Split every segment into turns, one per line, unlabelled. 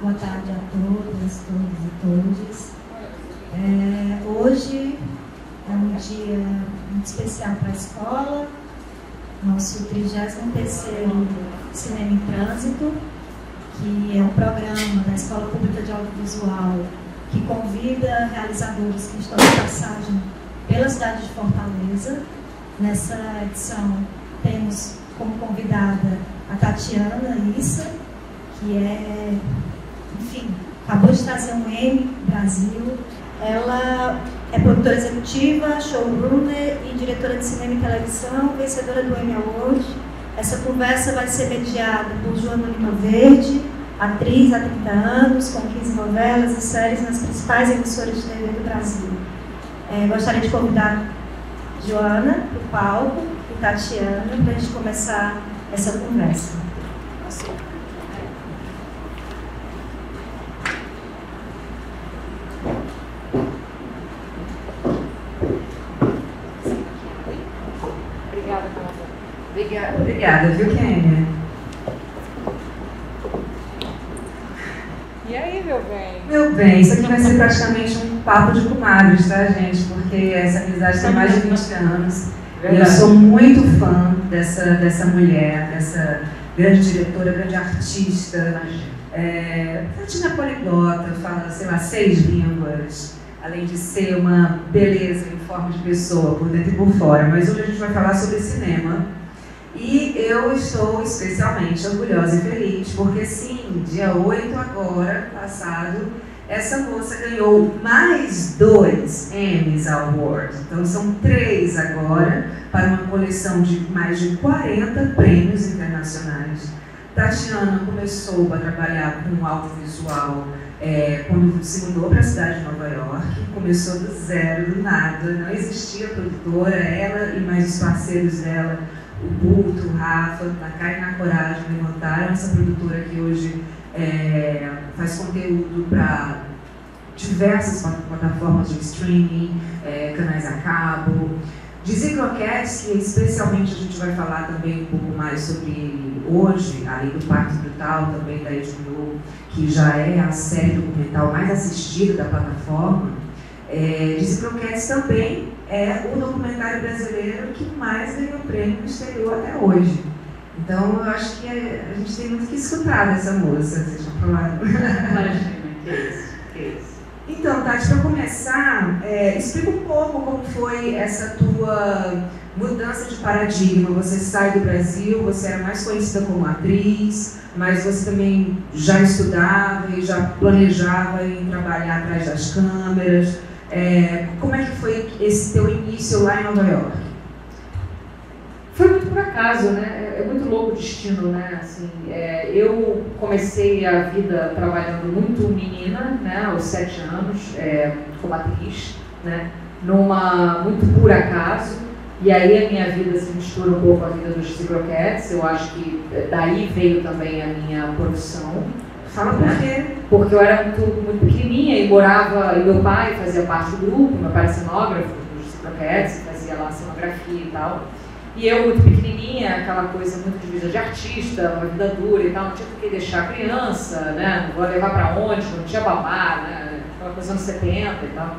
Boa tarde a todas, todos e todas. É, hoje é um dia muito especial para a escola, nosso 33º Cinema em Trânsito, que é um programa da Escola Pública de Audiovisual que convida realizadores que estão de passagem pela cidade de Fortaleza. Nessa edição temos como convidada a Tatiana Issa, que é, enfim, acabou de trazer um M Brasil. Ela é produtora executiva, showrunner e diretora de cinema e televisão, vencedora do Emmy Award. Essa conversa vai ser mediada por Joana Lima Verde, atriz há 30 anos, com 15 novelas e séries nas principais emissoras de TV do Brasil. É, gostaria de convidar Joana para o palco e Tatiana para a gente começar essa conversa.
Obrigada,
Obrigada, viu, Kênia?
E aí, meu bem?
Meu bem, isso aqui vai ser praticamente um papo de comadres, tá, gente? Porque essa amizade tem mais de 20 anos. Eu sou muito fã dessa, dessa mulher, dessa grande diretora, grande artista. É, latina poliglota, fala, sei lá, seis línguas, além de ser uma beleza em forma de pessoa, por dentro e por fora. Mas hoje a gente vai falar sobre cinema. E eu estou especialmente orgulhosa e feliz, porque sim, dia 8 agora, passado, essa moça ganhou mais dois Emmys Awards. Então são três agora, para uma coleção de mais de 40 prêmios internacionais. Tatiana começou a trabalhar com audiovisual é, quando se mudou para a cidade de Nova York. Começou do zero, do nada, não existia produtora, ela e mais os parceiros dela, o Bulto, o Rafa, a Kai na Coragem, levantaram essa produtora que hoje é, faz conteúdo para diversas plataformas de streaming, é, canais a cabo. Dizzy Croquettes, que especialmente a gente vai falar também um pouco mais sobre hoje, além do Parto Brutal, também da HBO, que já é a série documental mais assistida da plataforma. É, Dizzy Croquettes também é o documentário brasileiro que mais ganhou prêmio no exterior até hoje. Então, eu acho que a gente tem muito que escutar dessa moça, vocês já falaram.
Imagina, que isso, que isso.
Então, Tati, para começar, é, explica um pouco como foi essa tua mudança de paradigma. Você sai do Brasil, você era mais conhecida como atriz, mas você também já estudava e já planejava em trabalhar atrás das câmeras. É, como é que foi esse teu início lá em Nova York?
Foi muito por acaso, né? É, é muito louco o destino, né? Assim, é, eu comecei a vida trabalhando muito menina, né? Aos sete anos, é, como atriz, né? Numa muito por acaso. E aí a minha vida se mistura um pouco com a vida dos Croquettes. Eu acho que daí veio também a minha profissão.
Fala por quê?
Porque eu era muito, muito pequenininha e morava, e meu pai fazia parte do grupo, meu pai era cenógrafo dos Croquettes, fazia lá cenografia e tal. E eu, muito pequenininha, aquela coisa muito de vida de artista, uma vida dura e tal, não tinha por que deixar a criança, né? Não vou levar para onde, não tinha babá, né? Aquela coisa anos 70 e tal.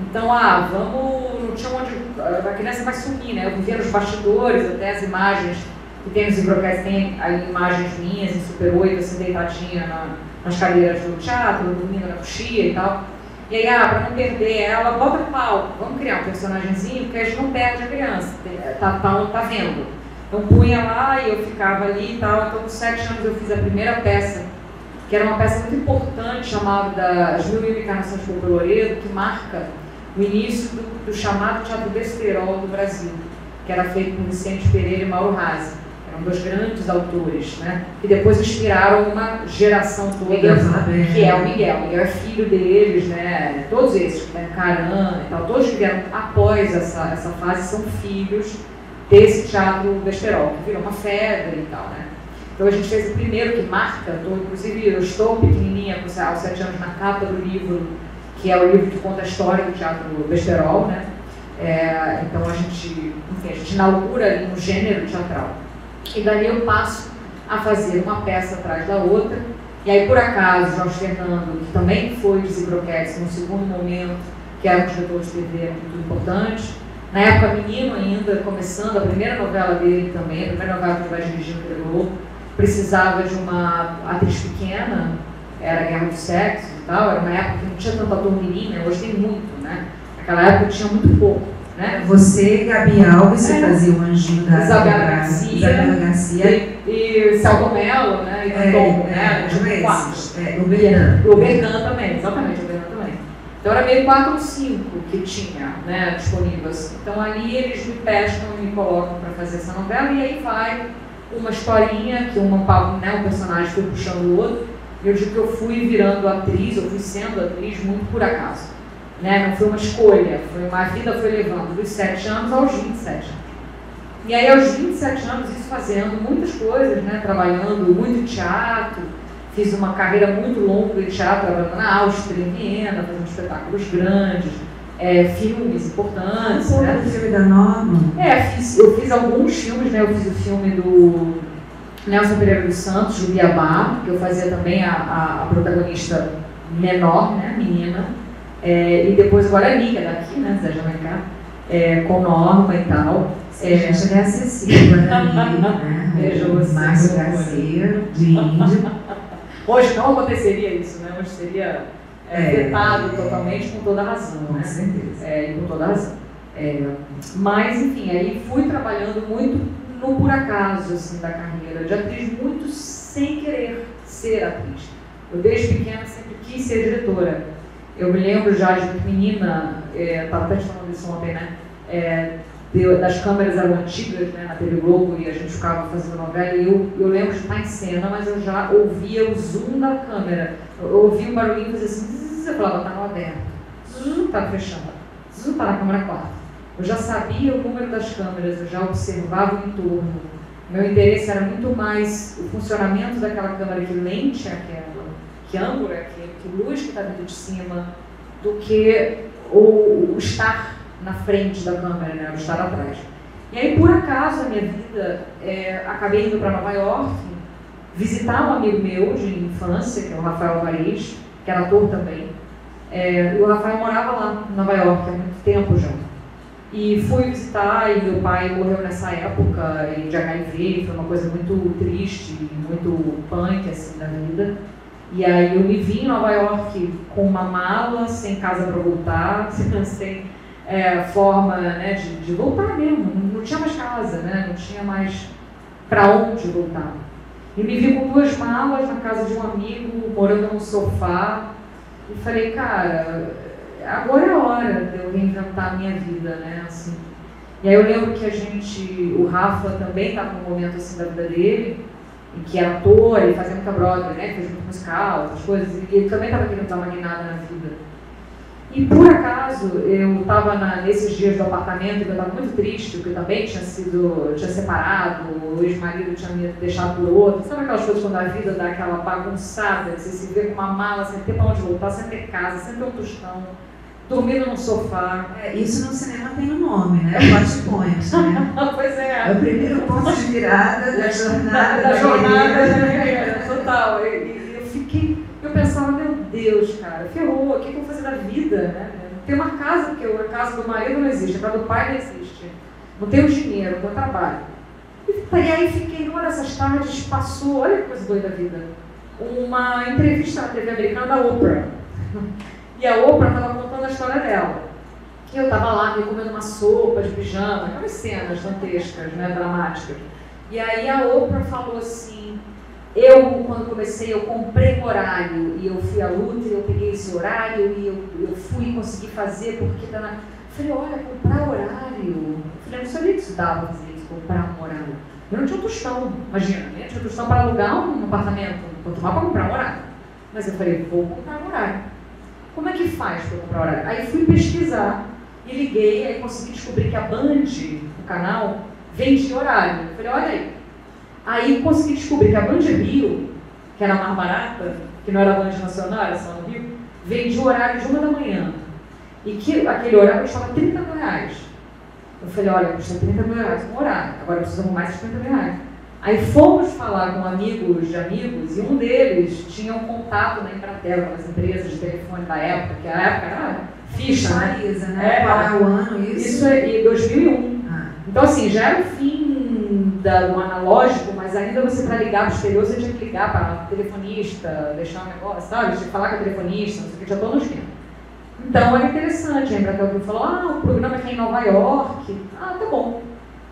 Então, ah, vamos, não tinha onde, a criança vai sumir, né? Eu vivia nos bastidores, até as imagens que tem nos Ibrocast, tem aí imagens minhas em Super 8, assim, deitadinha na, nas cadeiras do teatro, dormindo na coxia e tal. E aí, ah, para não perder ela, bota palco, vamos criar um personagemzinho, porque a gente não perde a criança, tá, tá, tá vendo. Então punha lá e eu ficava ali e tal. Então, com sete anos eu fiz a primeira peça, que era uma peça muito importante, chamada As Mil Mil Encarnações por Loredo, que marca o início do, do chamado Teatro Besterol do Brasil, que era feito por Vicente Pereira e Mauro Razzi eram dois grandes autores, né? Que depois inspiraram uma geração toda, que é o Miguel. Miguel é filho deles, né? Todos esses, né? Caran e tal, todos que vieram após essa, essa fase são filhos desse teatro besterol, que virou uma febre e tal, né? Então a gente fez o primeiro que marca, tô, inclusive eu estou pequenininha, aos sete anos, na capa do livro, que é o livro que conta a história do teatro besterol, né? É, então a gente, enfim, a gente inaugura ali um gênero teatral. E dali eu passo a fazer uma peça atrás da outra. E aí, por acaso, Jorge Fernando, que também foi de Zibroquetes no segundo momento, que era um diretor de TV muito importante, na época menino ainda, começando a primeira novela dele também, a primeira novela que ele vai dirigir no Globo, precisava de uma atriz pequena, era Guerra dos Sexos e tal, era uma época que não tinha tanta ator né? hoje tem muito, né? Naquela época tinha muito pouco. Né?
Você, Gabi Alves, você é. fazia o anjinho da
Isabela Garcia, Isabela Garcia. E, e Celto Mello, né? E é, Tom, é, né? Tipo,
é, o Bergan.
O Bergan também, exatamente, o Bergan também. Então era meio 4 ou 5 que tinha né, disponíveis. Então ali eles me pescam e me colocam para fazer essa novela e aí vai uma historinha que uma, né, um personagem foi puxando o outro. Eu digo que eu fui virando atriz, eu fui sendo atriz muito por acaso. Né? Não foi uma escolha, foi uma vida foi levando dos 7 anos aos 27 anos. E aí aos 27 anos, isso fazendo muitas coisas, né? trabalhando muito teatro, fiz uma carreira muito longa de teatro, trabalhando na Áustria, em Viena, fazendo espetáculos grandes, é, filmes importantes.
Né? filme da Norma?
É, fiz, eu fiz alguns filmes, né? Eu fiz o filme do Nelson Pereira dos Santos, Juliabá, que eu fazia também a, a, a protagonista menor, né? Menina. É, e depois agora a amiga daqui, né, Zé Jamaicá, é, com norma e tal.
É, a gente é acessível, né? Beijo. Márcio Garcia, de Índio.
Hoje não aconteceria isso, né? Hoje seria é, é, vetado totalmente com toda razão,
com
né?
certeza.
É, com toda razão. É, mas, enfim, aí fui trabalhando muito no por acaso, assim, da carreira de atriz, muito sem querer ser atriz. Eu desde pequena sempre quis ser diretora eu me lembro já de menina, estava é, até falando isso ontem, né? É, de, das câmeras eram antigas né, na TV Globo e a gente ficava fazendo novela e eu, eu lembro de estar em cena, mas eu já ouvia o zoom da câmera. Eu, eu ouvia um barulhinho fazer assim, zzz, eu falava, tá no aberto, zzz, tá fechando, zzz, tá na câmera 4. Eu já sabia o número das câmeras, eu já observava o entorno. Meu interesse era muito mais o funcionamento daquela câmera, que lente é aquela, que ângulo é aquele que luz que está vindo de cima, do que o, o, estar na frente da câmera, né, o estar atrás. E aí, por acaso, a minha vida, é, acabei indo para Nova York, visitar um amigo meu de infância, que é o Rafael Alvarez, que era ator também. É, e o Rafael morava lá em Nova York há muito tempo já. E fui visitar, e meu pai morreu nessa época de HIV, foi uma coisa muito triste, muito punk assim da vida. E aí eu me vi em Nova York com uma mala, sem casa para voltar, sem é, forma né, de, de, voltar mesmo. Não, não, tinha mais casa, né? não tinha mais para onde voltar. E me vi com duas malas na casa de um amigo, morando no sofá. E falei, cara, agora é a hora de eu reinventar a minha vida, né? Assim. E aí eu lembro que a gente, o Rafa também estava num momento assim da vida dele, em que era ator e fazia muita Broadway, né? Fez muito musical, essas coisas, e ele também estava querendo dar uma guinada na vida. E por acaso, eu estava nesses dias do apartamento, eu estava muito triste, porque eu também tinha sido, tinha separado, o ex-marido tinha me deixado por outro. Sabe aquelas coisas quando a vida dá aquela bagunçada, que você se vê com uma mala sem ter para onde voltar, sem ter casa, sem ter um tostão dormindo no sofá.
É, isso no cinema tem um nome, né? Plot point, né?
pois é.
É o primeiro ponto de virada da jornada.
Da, da jornada da guerreira, total. E, e, eu fiquei, eu pensava, meu Deus, cara, ferrou, o que, que eu vou fazer da vida, né? Tem uma casa, porque a casa do marido não existe, a casa do pai não existe. Não tenho dinheiro, não trabalho. E aí fiquei, numa dessas tardes, passou, olha que coisa doida da vida, uma entrevista na TV americana da Oprah. E a Oprah estava contando a história dela. E eu estava lá me comendo uma sopa de pijama, aquelas cenas dantescas, né, dramáticas. E aí a Oprah falou assim, eu, quando comecei, eu comprei um horário e eu fui à luta e eu peguei esse horário e eu, eu fui conseguir fazer porque tá na... Falei, olha, comprar horário. Eu falei, não sabia que isso dava fazer comprar um horário. Eu não tinha tostão, imagina, eu tinha tostão para alugar um apartamento, vou tomar para comprar um horário. Mas eu falei, vou comprar um horário. Como é que faz para comprar horário? Aí fui pesquisar e liguei, aí consegui descobrir que a Band, o canal, vende horário. Eu falei, olha aí. Aí consegui descobrir que a Band Rio, que era mais barata, que não era Band Nacional, era só no Rio, vendia o horário de uma da manhã. E que aquele horário custava 30 mil reais. Eu falei, olha, custa 30 mil reais um horário, agora eu preciso arrumar esses 30 mil reais. Aí fomos falar com amigos de amigos e um deles tinha um contato na Embratel, com as empresas de telefone da época, que a época era ficha, né?
Atualiza, né?
É,
Qual é o ano isso?
Isso é em 2001.
Ah,
Então, assim, já era o fim da- do analógico, mas ainda você, para ligar para o exterior, você tinha que ligar para o telefonista, deixar um negócio, sabe? Tinha que falar com o telefonista, não sei o que, já estou no esquema. Então, era interessante. A Embratel falou, ah, o programa aqui é em Nova York. Ah, tá bom.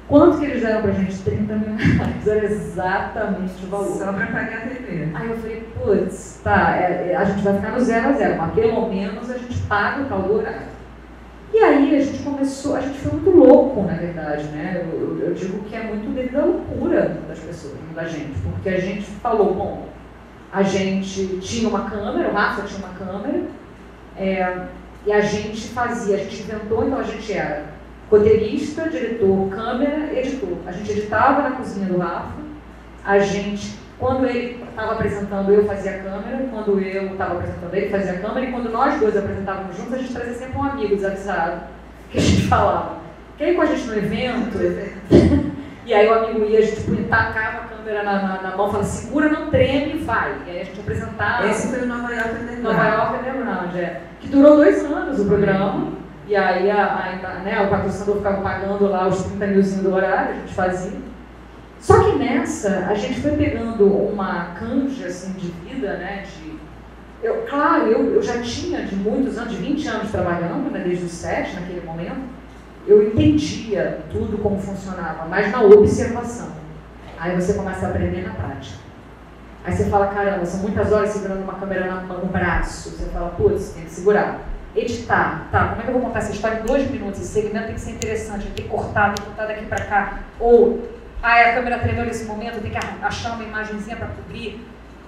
Quanto que eles deram pra gente? 30 mil reais. Era exatamente o valor.
só para pagar a TV.
Aí eu falei, putz, tá, é, é, a gente vai ficar no zero a zero, mas pelo menos a gente paga o tal do horário. E aí a gente começou, a gente foi muito louco, na verdade, né? Eu, eu- eu digo que é muito devido à loucura das pessoas, da gente, porque a gente falou, bom, a gente tinha uma câmera, o Rafa tinha uma câmera, é, e a gente fazia, a gente inventou, então a gente era roteirista, diretor, câmera, editor. A gente editava na cozinha do Rafa, a gente, quando ele estava apresentando, eu fazia a câmera, quando eu estava apresentando, ele fazia a câmera, e quando nós dois apresentávamos juntos, a gente trazia sempre um amigo desavisado, que a gente falava, quer ir com a gente no evento? E aí o amigo ia, a gente punha- tacava a câmera na, na, na mão, falava, segura, não treme vai. E aí a gente apresentava.
Esse foi o Nova York Underground.
Nova York Underground, é. Que durou dois anos o programa. E aí a, a- né, o patrocinador ficava pagando lá os 30 milzinho do horário, a gente fazia. Só que nessa, a gente foi pegando uma canja assim, de vida, né? De, eu, claro, eu, eu já tinha de muitos anos, de 20 anos trabalhando, né, desde os 7 naquele momento, eu entendia tudo como funcionava, mas na observação. Aí você começa a aprender na prática. Aí você fala, caramba, são muitas horas segurando uma câmera na- no braço. Você fala, putz, tem que segurar. Editar, tá, como é que eu vou contar essa história em dois minutos? Esse segmento tem que ser interessante, tem que cortar, tem que cortar daqui pra cá. Ou, ah, a câmera tremeu nesse momento, tem que achar uma imagenzinha para cobrir.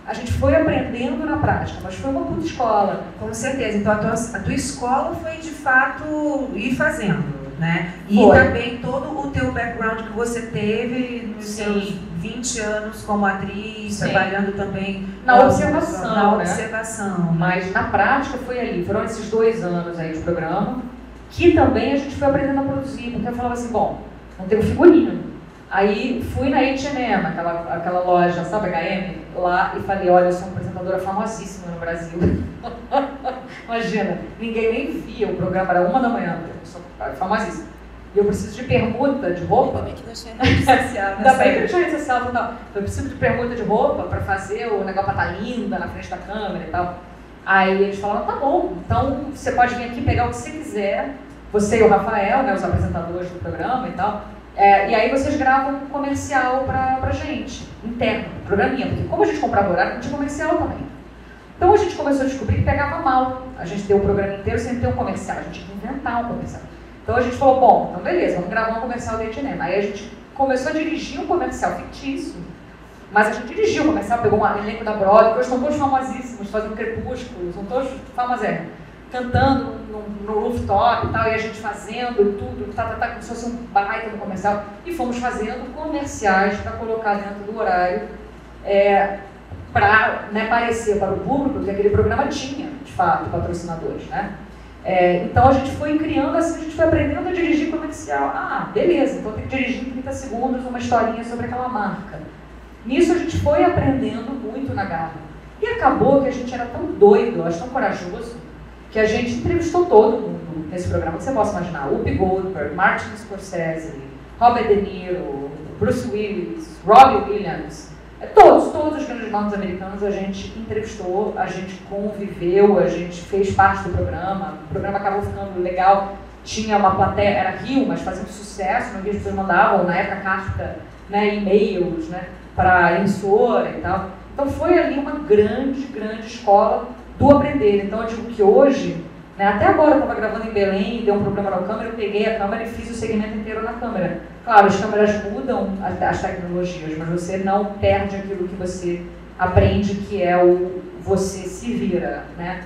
A gente foi aprendendo na prática, mas foi uma puta escola.
Com certeza. Então a tua, a tua escola foi de fato ir fazendo, né? E
Foi.
também todo o teu background que você teve nos
Sim.
seus 20 anos como atriz,
Sim.
trabalhando também
Na
como-
observação,
Na
né?
observação.
Mas na prática foi ali, foram esses dois anos aí de programa, que também a gente foi aprendendo a produzir, porque eu falava assim, bom, não tenho figurino. Aí fui na H&M, aquela, aquela loja, sabe, H&M, lá e falei, olha, eu sou uma apresentadora famosíssima no Brasil. Imagina, ninguém nem via, o programa era uma da manhã, eu sou famosíssima. E eu preciso de permuta de roupa
Ainda bem que não tinha rede social.
Ainda
nessa
bem que não
época.
tinha rede social total. Eu preciso de permuta de roupa para fazer o negócio pra estar linda na frente da câmera e tal. Aí eles falaram, tá bom, então você pode vir aqui pegar o que você quiser, você e o Rafael, né, os apresentadores do programa e tal. É, e aí vocês gravam um comercial pra, pra gente, interno, programinha, porque como a gente comprava horário, não tinha comercial também. Então a gente começou a descobrir que pegava mal. A gente deu o programa inteiro sem ter um comercial, a gente tinha que inventar um comercial. Então a gente falou, bom, então beleza, vamos gravar um comercial da H&M. Aí a gente começou a dirigir um comercial fictício. Mas a gente dirigiu o comercial, pegou um elenco da Broadway, que hoje estão todos famosíssimos, fazendo crepúsculo, são todos famosérrimos, cantando no, no rooftop e tal, e a gente fazendo tudo, tá, tá, tá, como se fosse um baita no comercial. E fomos fazendo comerciais para colocar dentro do horário, é, para né, parecer para o público que aquele programa tinha, de fato, patrocinadores, né? É, então a gente foi criando assim, a gente foi aprendendo a dirigir comercial. Ah, beleza, então tem que dirigir em 30 segundos uma historinha sobre aquela marca. Nisso a gente foi aprendendo muito na Garra. E acabou que a gente era tão doido, acho tão corajoso, que a gente entrevistou todo mundo nesse programa você possa imaginar. Whoopi Goldberg, Martin Scorsese, Robert De Niro, Bruce Willis, Robbie Williams. É, Todos, todos os grandes nomes americanos a gente entrevistou, a gente conviveu, a gente fez parte do programa. O programa acabou ficando legal. Tinha uma plateia, era Rio, mas um sucesso, no Rio as pessoas mandavam, na época, carta, né, e-mails, né, para emissora e tal. Então foi ali uma grande, grande escola do aprender. Então eu digo que hoje, né, até agora eu estava gravando em Belém, deu um problema na câmera, eu peguei a câmera e fiz o segmento inteiro na câmera. Claro, as câmeras mudam as, as tecnologias, mas você não perde aquilo que você aprende, que é o você se vira, né?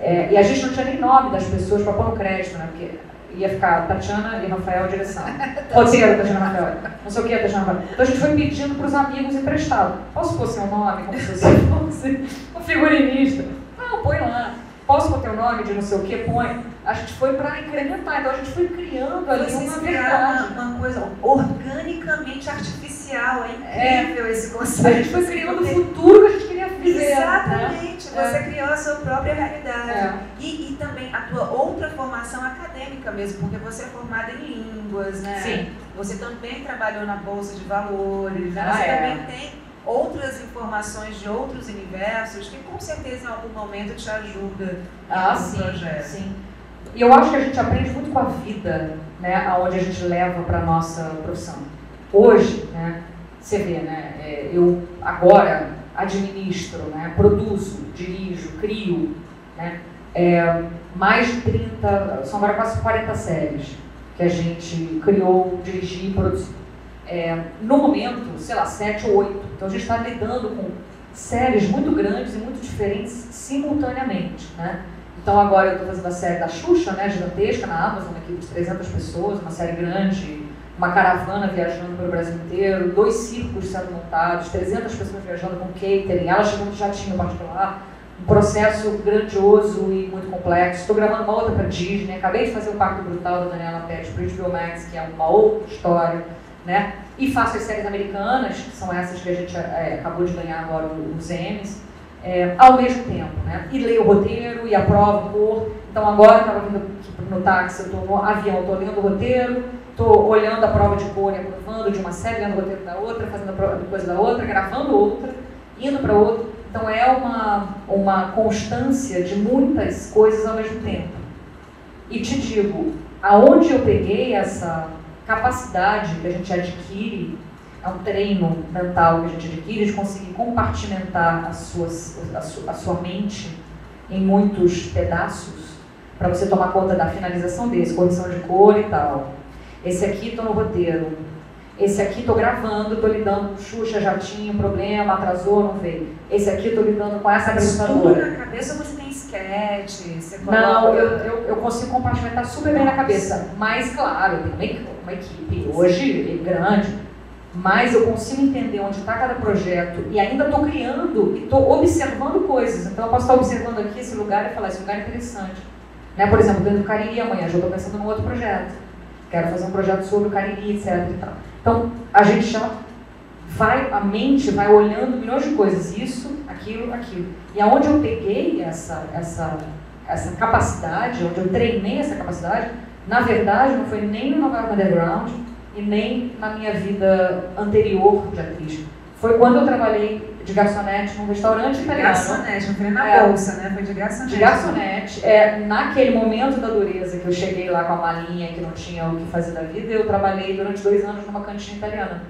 É, e a gente não tinha nem nome das pessoas para pôr no crédito, né? Porque ia ficar Tatiana e Rafael direção. Roteiro, Tatiana Rafael. Não sei o que, Tatiana Rafael. Então a gente foi pedindo para os amigos emprestado. Posso pôr seu nome como se fosse um figurinista? Não, põe lá. Posso pôr teu nome de não sei o que? Põe. A gente foi para incrementar. Então a gente foi criando ali
Vocês
uma verdade.
uma, uma coisa organicamente artificial. é incrível é. esse conceito.
A gente foi criando o futuro que a gente queria viver.
Né? Exatamente, né? você é. criou a sua própria realidade. É. E, e também a tua outra formação acadêmica mesmo, porque você é formada em línguas, né?
Sim.
Você também trabalhou na Bolsa de Valores, né? Ah, você é. também tem outras informações de outros universos que com certeza em algum momento te ajuda
ah, no sim, projeto. Sim. E eu acho que a gente aprende muito com a vida, né, aonde a gente leva para a nossa profissão. Hoje, né, você vê, né, é, eu agora administro, né, produzo, dirijo, crio, né, é, mais de 30, são agora quase 40 séries que a gente criou, dirigiu e produziu. É, no momento, sei lá, 7 ou 8. Então a gente está lidando com séries muito grandes e muito diferentes simultaneamente. Né? Então agora eu estou fazendo a série da Xuxa, né, gigantesca, na Amazon, uma equipe de 300 pessoas, uma série grande, uma caravana viajando pelo Brasil inteiro, dois circos sendo montados, 300 pessoas viajando com catering, ela chegando já tinha particular, um processo grandioso e muito complexo. Estou gravando uma outra para Disney, acabei de fazer o Pacto Brutal da Daniela Pérez para HBO Max, que é uma outra história, né? E faço as séries americanas, que são essas que a gente é, acabou de ganhar agora os Emmys, é, ao mesmo tempo, né? E leio o roteiro e aprovo por. Então agora estava vindo no táxi, eu estou no avião, estou lendo o roteiro, estou olhando a prova de cor e aprovando de uma série, lendo o roteiro da outra, fazendo a coisa da outra, gravando outra, indo para outra. Então é uma, uma constância de muitas coisas ao mesmo tempo. E te digo, aonde eu peguei essa capacidade que a gente adquire é um treino mental que a gente adquire de conseguir compartimentar as suas, a, su, a sua mente em muitos pedaços para você tomar conta da finalização desse, correção de cor e tal. Esse aqui estou no roteiro. Esse aqui estou gravando, estou lidando com Xuxa, já tinha um problema, atrasou, não veio. Esse aqui estou lidando com essa apresentadora.
na cabeça você tem sketch? Você
coloca... Não, eu, eu, eu, consigo compartimentar super bem na cabeça. Mas, claro, eu tenho uma equipe hoje grande mas eu consigo entender onde está cada projeto e ainda estou criando e estou observando coisas. Então eu posso estar observando aqui esse lugar e falar, esse lugar é interessante. Né? Por exemplo, dentro do Cariri amanhã já estou pensando num outro projeto. Quero fazer um projeto sobre o Cariri, etc. Então a gente já vai, a mente vai olhando milhões de coisas, isso, aquilo, aquilo. E aonde eu peguei essa, essa, essa capacidade, onde eu treinei essa capacidade, na verdade não foi nem no York Underground, e nem na minha vida anterior de atriz. Foi quando eu trabalhei de garçonete num restaurante italiano.
Garçonete, não foi na é, bolsa, né? Foi de garçonete.
De garçonete. É, naquele momento da dureza que eu cheguei lá com a malinha, que não tinha o que fazer da vida, eu trabalhei durante dois anos numa cantina italiana,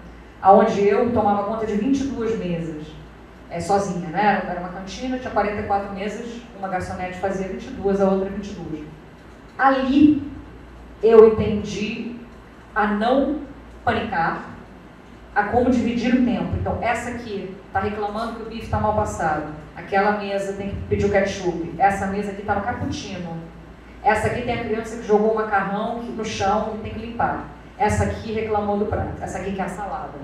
onde eu tomava conta de 22 mesas, é, sozinha, né? Era uma cantina, tinha 44 mesas, uma garçonete fazia 22, a outra 22. Ali eu entendi a não panicar, a como dividir o tempo. Então, essa aqui está reclamando que o bife está mal passado. Aquela mesa tem que pedir o ketchup. Essa mesa aqui está no cappuccino. Essa aqui tem a criança que jogou o macarrão no chão e tem que limpar. Essa aqui reclamou do prato. Essa aqui quer a salada.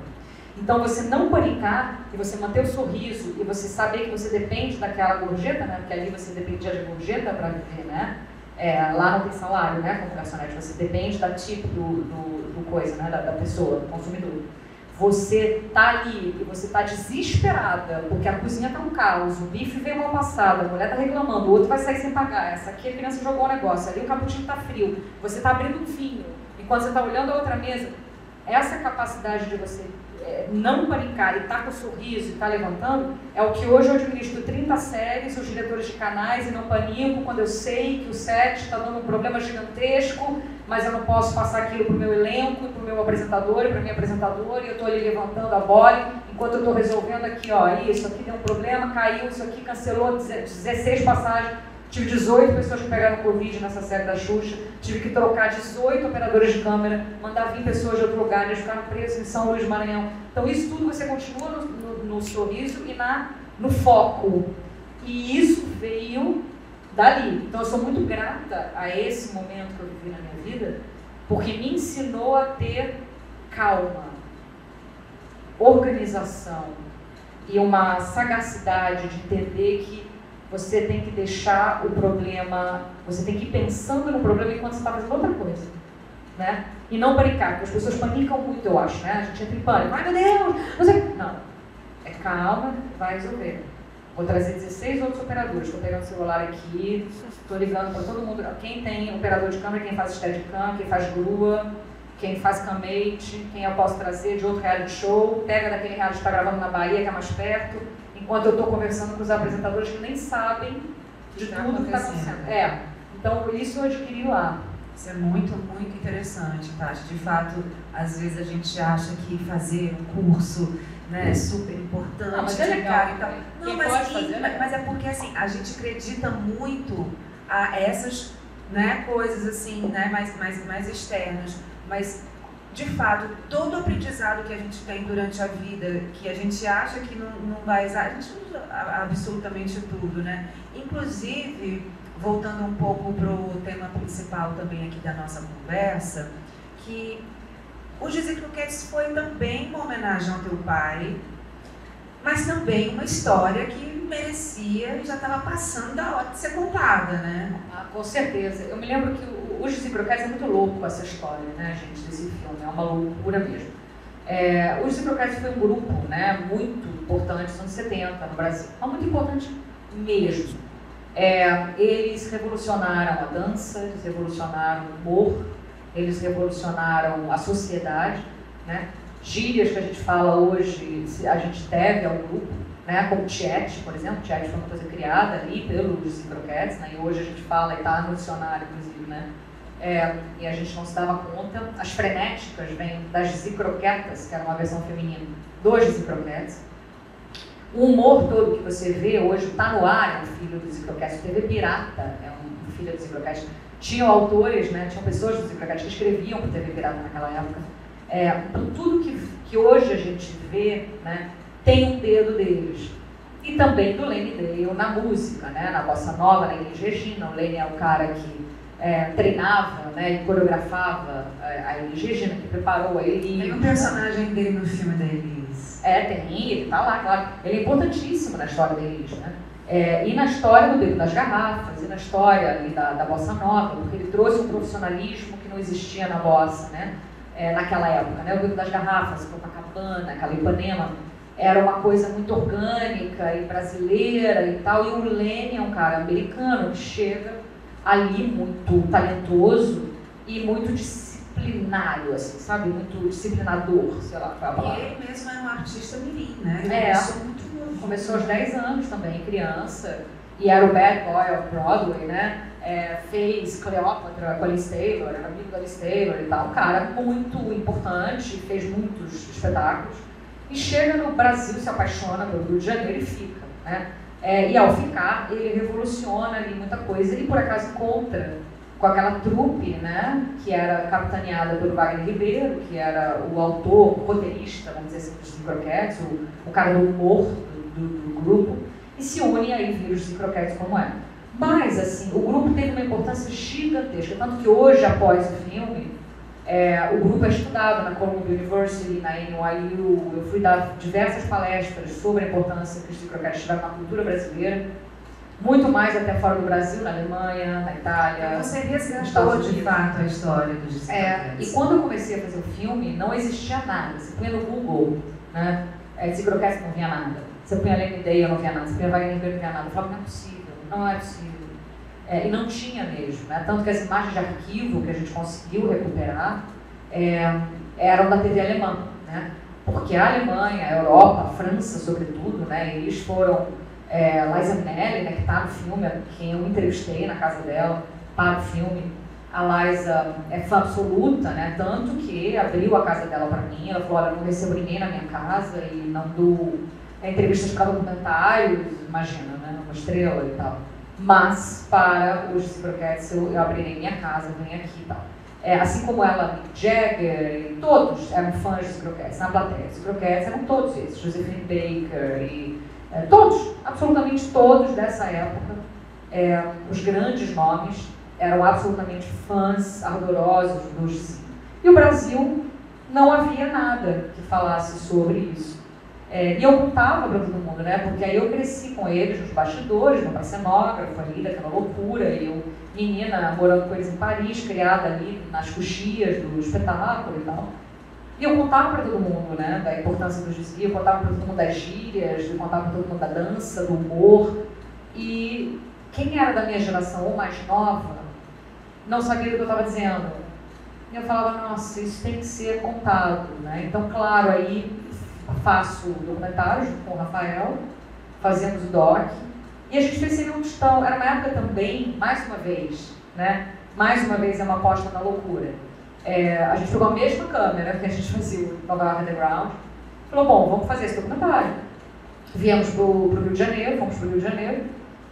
Então, você não panicar e você manter o sorriso e você saber que você depende daquela gorjeta, né? Porque ali você dependia de gorjeta para viver, né? É, lá não tem salário, né, como garçonete, você depende da tipo do, do, do coisa, né, da, da, pessoa, do consumidor. Você tá ali e você tá desesperada, porque a cozinha tá um caos, o bife veio mal passado, a mulher tá reclamando, o outro vai sair sem pagar, essa aqui a criança jogou um negócio, ali o cappuccino tá frio, você tá abrindo um vinho, enquanto você tá olhando a outra mesa, essa capacidade de você é, não panicar e estar tá com sorriso e estar tá levantando, é o que hoje eu administro 30 séries, os diretores de canais e não panico quando eu sei que o set está dando um problema gigantesco, mas eu não posso passar aquilo para o meu elenco, para o meu apresentador e para minha apresentadora, e eu estou ali levantando a bola, enquanto eu estou resolvendo aqui, ó, isso aqui deu um problema, caiu, isso aqui cancelou 16 passagens, Tive 18 pessoas que pegaram Covid nessa série da Xuxa. Tive que trocar 18 operadores de câmera, mandar vir pessoas de outro lugar, eles ficaram presos em São Luís Maranhão. Então, isso tudo você continua no, no, no sorriso e na, no foco. E isso veio dali. Então, eu sou muito grata a esse momento que eu vivi na minha vida, porque me ensinou a ter calma, organização e uma sagacidade de entender que você tem que deixar o problema, você tem que ir pensando no problema enquanto você está fazendo outra coisa. né? E não panicar, porque as pessoas panicam muito, eu acho, né? A gente entra em pânico. Ai, meu Deus! Não, não. é calma, vai resolver. Vou trazer 16 outros operadores. Estou pegando o celular aqui, estou ligando para todo mundo. Quem tem operador de câmera, quem faz steadicam, quem faz grua, quem faz camate, quem eu posso trazer de outro reality show, pega daquele reality que está gravando na Bahia, que é mais perto, enquanto eu estou conversando com os apresentadores que nem sabem de tá tudo que está acontecendo. É. Então, isso eu adquiri lá.
Isso é muito, muito interessante, Tati. De fato, às vezes a gente acha que fazer um curso né, é super importante. Não,
mas é legal. Então,
não, mas, fazer, né? mas é porque assim, a gente acredita muito a essas né, coisas assim, né, mais, mais, mais externas. Mas, de fato, todo o aprendizado que a gente tem durante a vida, que a gente acha que não, não vai usar, a gente usa absolutamente tudo, né? Inclusive, voltando um pouco para o tema principal também aqui da nossa conversa, que o Gisicroquetes foi também uma homenagem ao teu pai, mas também uma história que merecia e já estava passando da hora de ser contada, né?
Ah, com certeza. Eu me lembro que o, o Gisicroquetes é muito louco com essa história, né, gente, desse filme. É uma loucura mesmo. É, o Gisicroquetes foi um grupo né, muito importante nos anos 70 no Brasil. Mas muito importante mesmo. É, eles revolucionaram a dança, eles revolucionaram o humor, eles revolucionaram a sociedade, né? Gírias que a gente fala hoje, a gente deve ao grupo, né? Como chat, por exemplo, chat foi uma coisa criada ali pelos croquetes, né? E hoje a gente fala e está no dicionário, inclusive, né? É, e a gente não se dava conta. As frenéticas vêm das zicroquetas, que era uma versão feminina dos zicroquetes. O humor todo que você vê hoje está no ar, é um filho do Zicrocast. TV Pirata é um filho do Zicrocast. Tinham autores, né, tinham pessoas do Zicrocast que escreviam para TV Pirata naquela época. É, tudo que, que hoje a gente vê né, tem um dedo deles. E também do Lenny Dale na música, né, na bossa nova, na Elis Regina. O Lenny é o cara que é, treinava né, e coreografava é, a Elis Regina, que preparou a Elis.
Tem um personagem dele no filme da
Elis. É, tem, ele tá lá, claro. Ele é importantíssimo na história da Elis, né? É, e na história do Beco das Garrafas, e na história ali da, da Bossa Nova, porque ele trouxe um profissionalismo que não existia na Bossa, né? É, naquela época, né? O Beco das Garrafas, Copacabana, aquela Ipanema, era uma coisa muito orgânica e brasileira e tal, e o Lenny é um cara americano que chega ali muito talentoso e muito disciplinário, assim, sabe? Muito disciplinador, sei lá qual é a
palavra. E ele mesmo é um artista mirim, né? Ele
é, começou muito novo. Começou aos 10 anos também, criança, e era o bad boy of Broadway, né? É, fez Cleópatra com a Taylor, era amigo da Liz Taylor e tal. Um cara muito importante, fez muitos espetáculos. E chega no Brasil, se apaixona pelo Rio de Janeiro e fica, né? É, e ao ficar, ele revoluciona ali muita coisa. Ele, por acaso, encontra com aquela trupe, né, que era capitaneada pelo Wagner Ribeiro, que era o autor, o roteirista, vamos dizer assim, dos Croquetes, o, o cara do humor do, do, do, grupo, e se une aí vírus de Croquetes como é. Mas, assim, o grupo teve uma importância gigantesca, tanto que hoje, após o filme, é, o grupo é estudado na Columbia University, na NYU. Eu fui dar diversas palestras sobre a importância que os microcréditos tiveram na cultura brasileira, muito mais até fora do Brasil, na Alemanha, na Itália.
Então, você resgatou de fato a história dos
é, E quando eu comecei a fazer o filme, não existia nada. Você punha no Google, né? É, não via nada. Você punha Lene Day, eu não via nada. Você punha Wagner não via nada. Eu falava, não é possível, não é possível. É, e não tinha mesmo, né? tanto que as imagens de arquivo que a gente conseguiu recuperar é, eram da TV alemã, né? porque a Alemanha, a Europa, a França, sobretudo, né? eles foram. É, Liza Minnelli, né, que está no filme, quem eu entrevistei na casa dela para o filme, a Liza é fã absoluta, né? Tanto que abriu a casa dela para mim. Ela falou: Olha, não recebo ninguém na minha casa e não dou é, entrevistas para documentários, imagina, né? Estrela e tal mas para os croquetes eu, eu abrirei minha casa, vem aqui e tal. É, assim como ela, Jagger, e todos eram fãs dos croquetes, na plateia. Os croquetes eram todos esses, Josephine Baker, e é, todos, absolutamente todos dessa época, é, os grandes nomes, eram absolutamente fãs ardorosos dos E o Brasil não havia nada que falasse sobre isso. É, e eu contava para todo mundo, né? Porque aí eu cresci com eles nos bastidores, meu pai cenógrafo ali, daquela loucura, e eu, menina, morando com eles em Paris, criada ali nas coxias do espetáculo e tal. E eu contava para todo mundo, né, da importância dos desvios, eu contava para todo mundo das gírias, eu contava para todo mundo da dança, do humor. E quem era da minha geração ou mais nova não sabia do que eu estava dizendo. E eu falava, nossa, isso tem que ser contado, né? Então, claro, aí faço documentários com o Rafael, fazemos o doc, e a gente fez um tostão. Era uma época também, mais uma vez, né? Mais uma vez é uma aposta na loucura. É, a gente pegou a mesma câmera que a gente fazia o Nova York Underground, falou, bom, vamos fazer esse documentário. Viemos para o Rio de Janeiro, fomos para o Rio de Janeiro,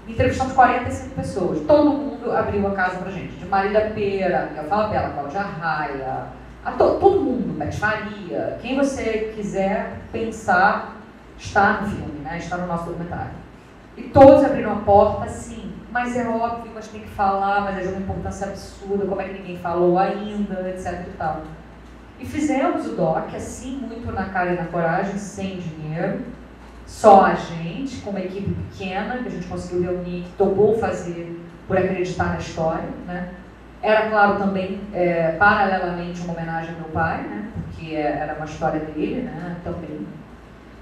entrevistamos 45 pessoas. Todo mundo abriu a casa para gente, de Marília Pera, Miguel Falabella, Cláudia Raia, a to, todo mundo, Faria, quem você quiser pensar está no filme, né? está no nosso documentário. E todos abriram a porta, sim, mas é óbvio, mas tem que falar, mas é de uma importância absurda, como é que ninguém falou ainda, etc e tal. E fizemos o doc, assim, muito na cara e na coragem, sem dinheiro, só a gente, com uma equipe pequena, que a gente conseguiu reunir, que topou fazer por acreditar na história, né? Era, claro, também, é, paralelamente, uma homenagem ao meu pai, né? porque era uma história dele né? também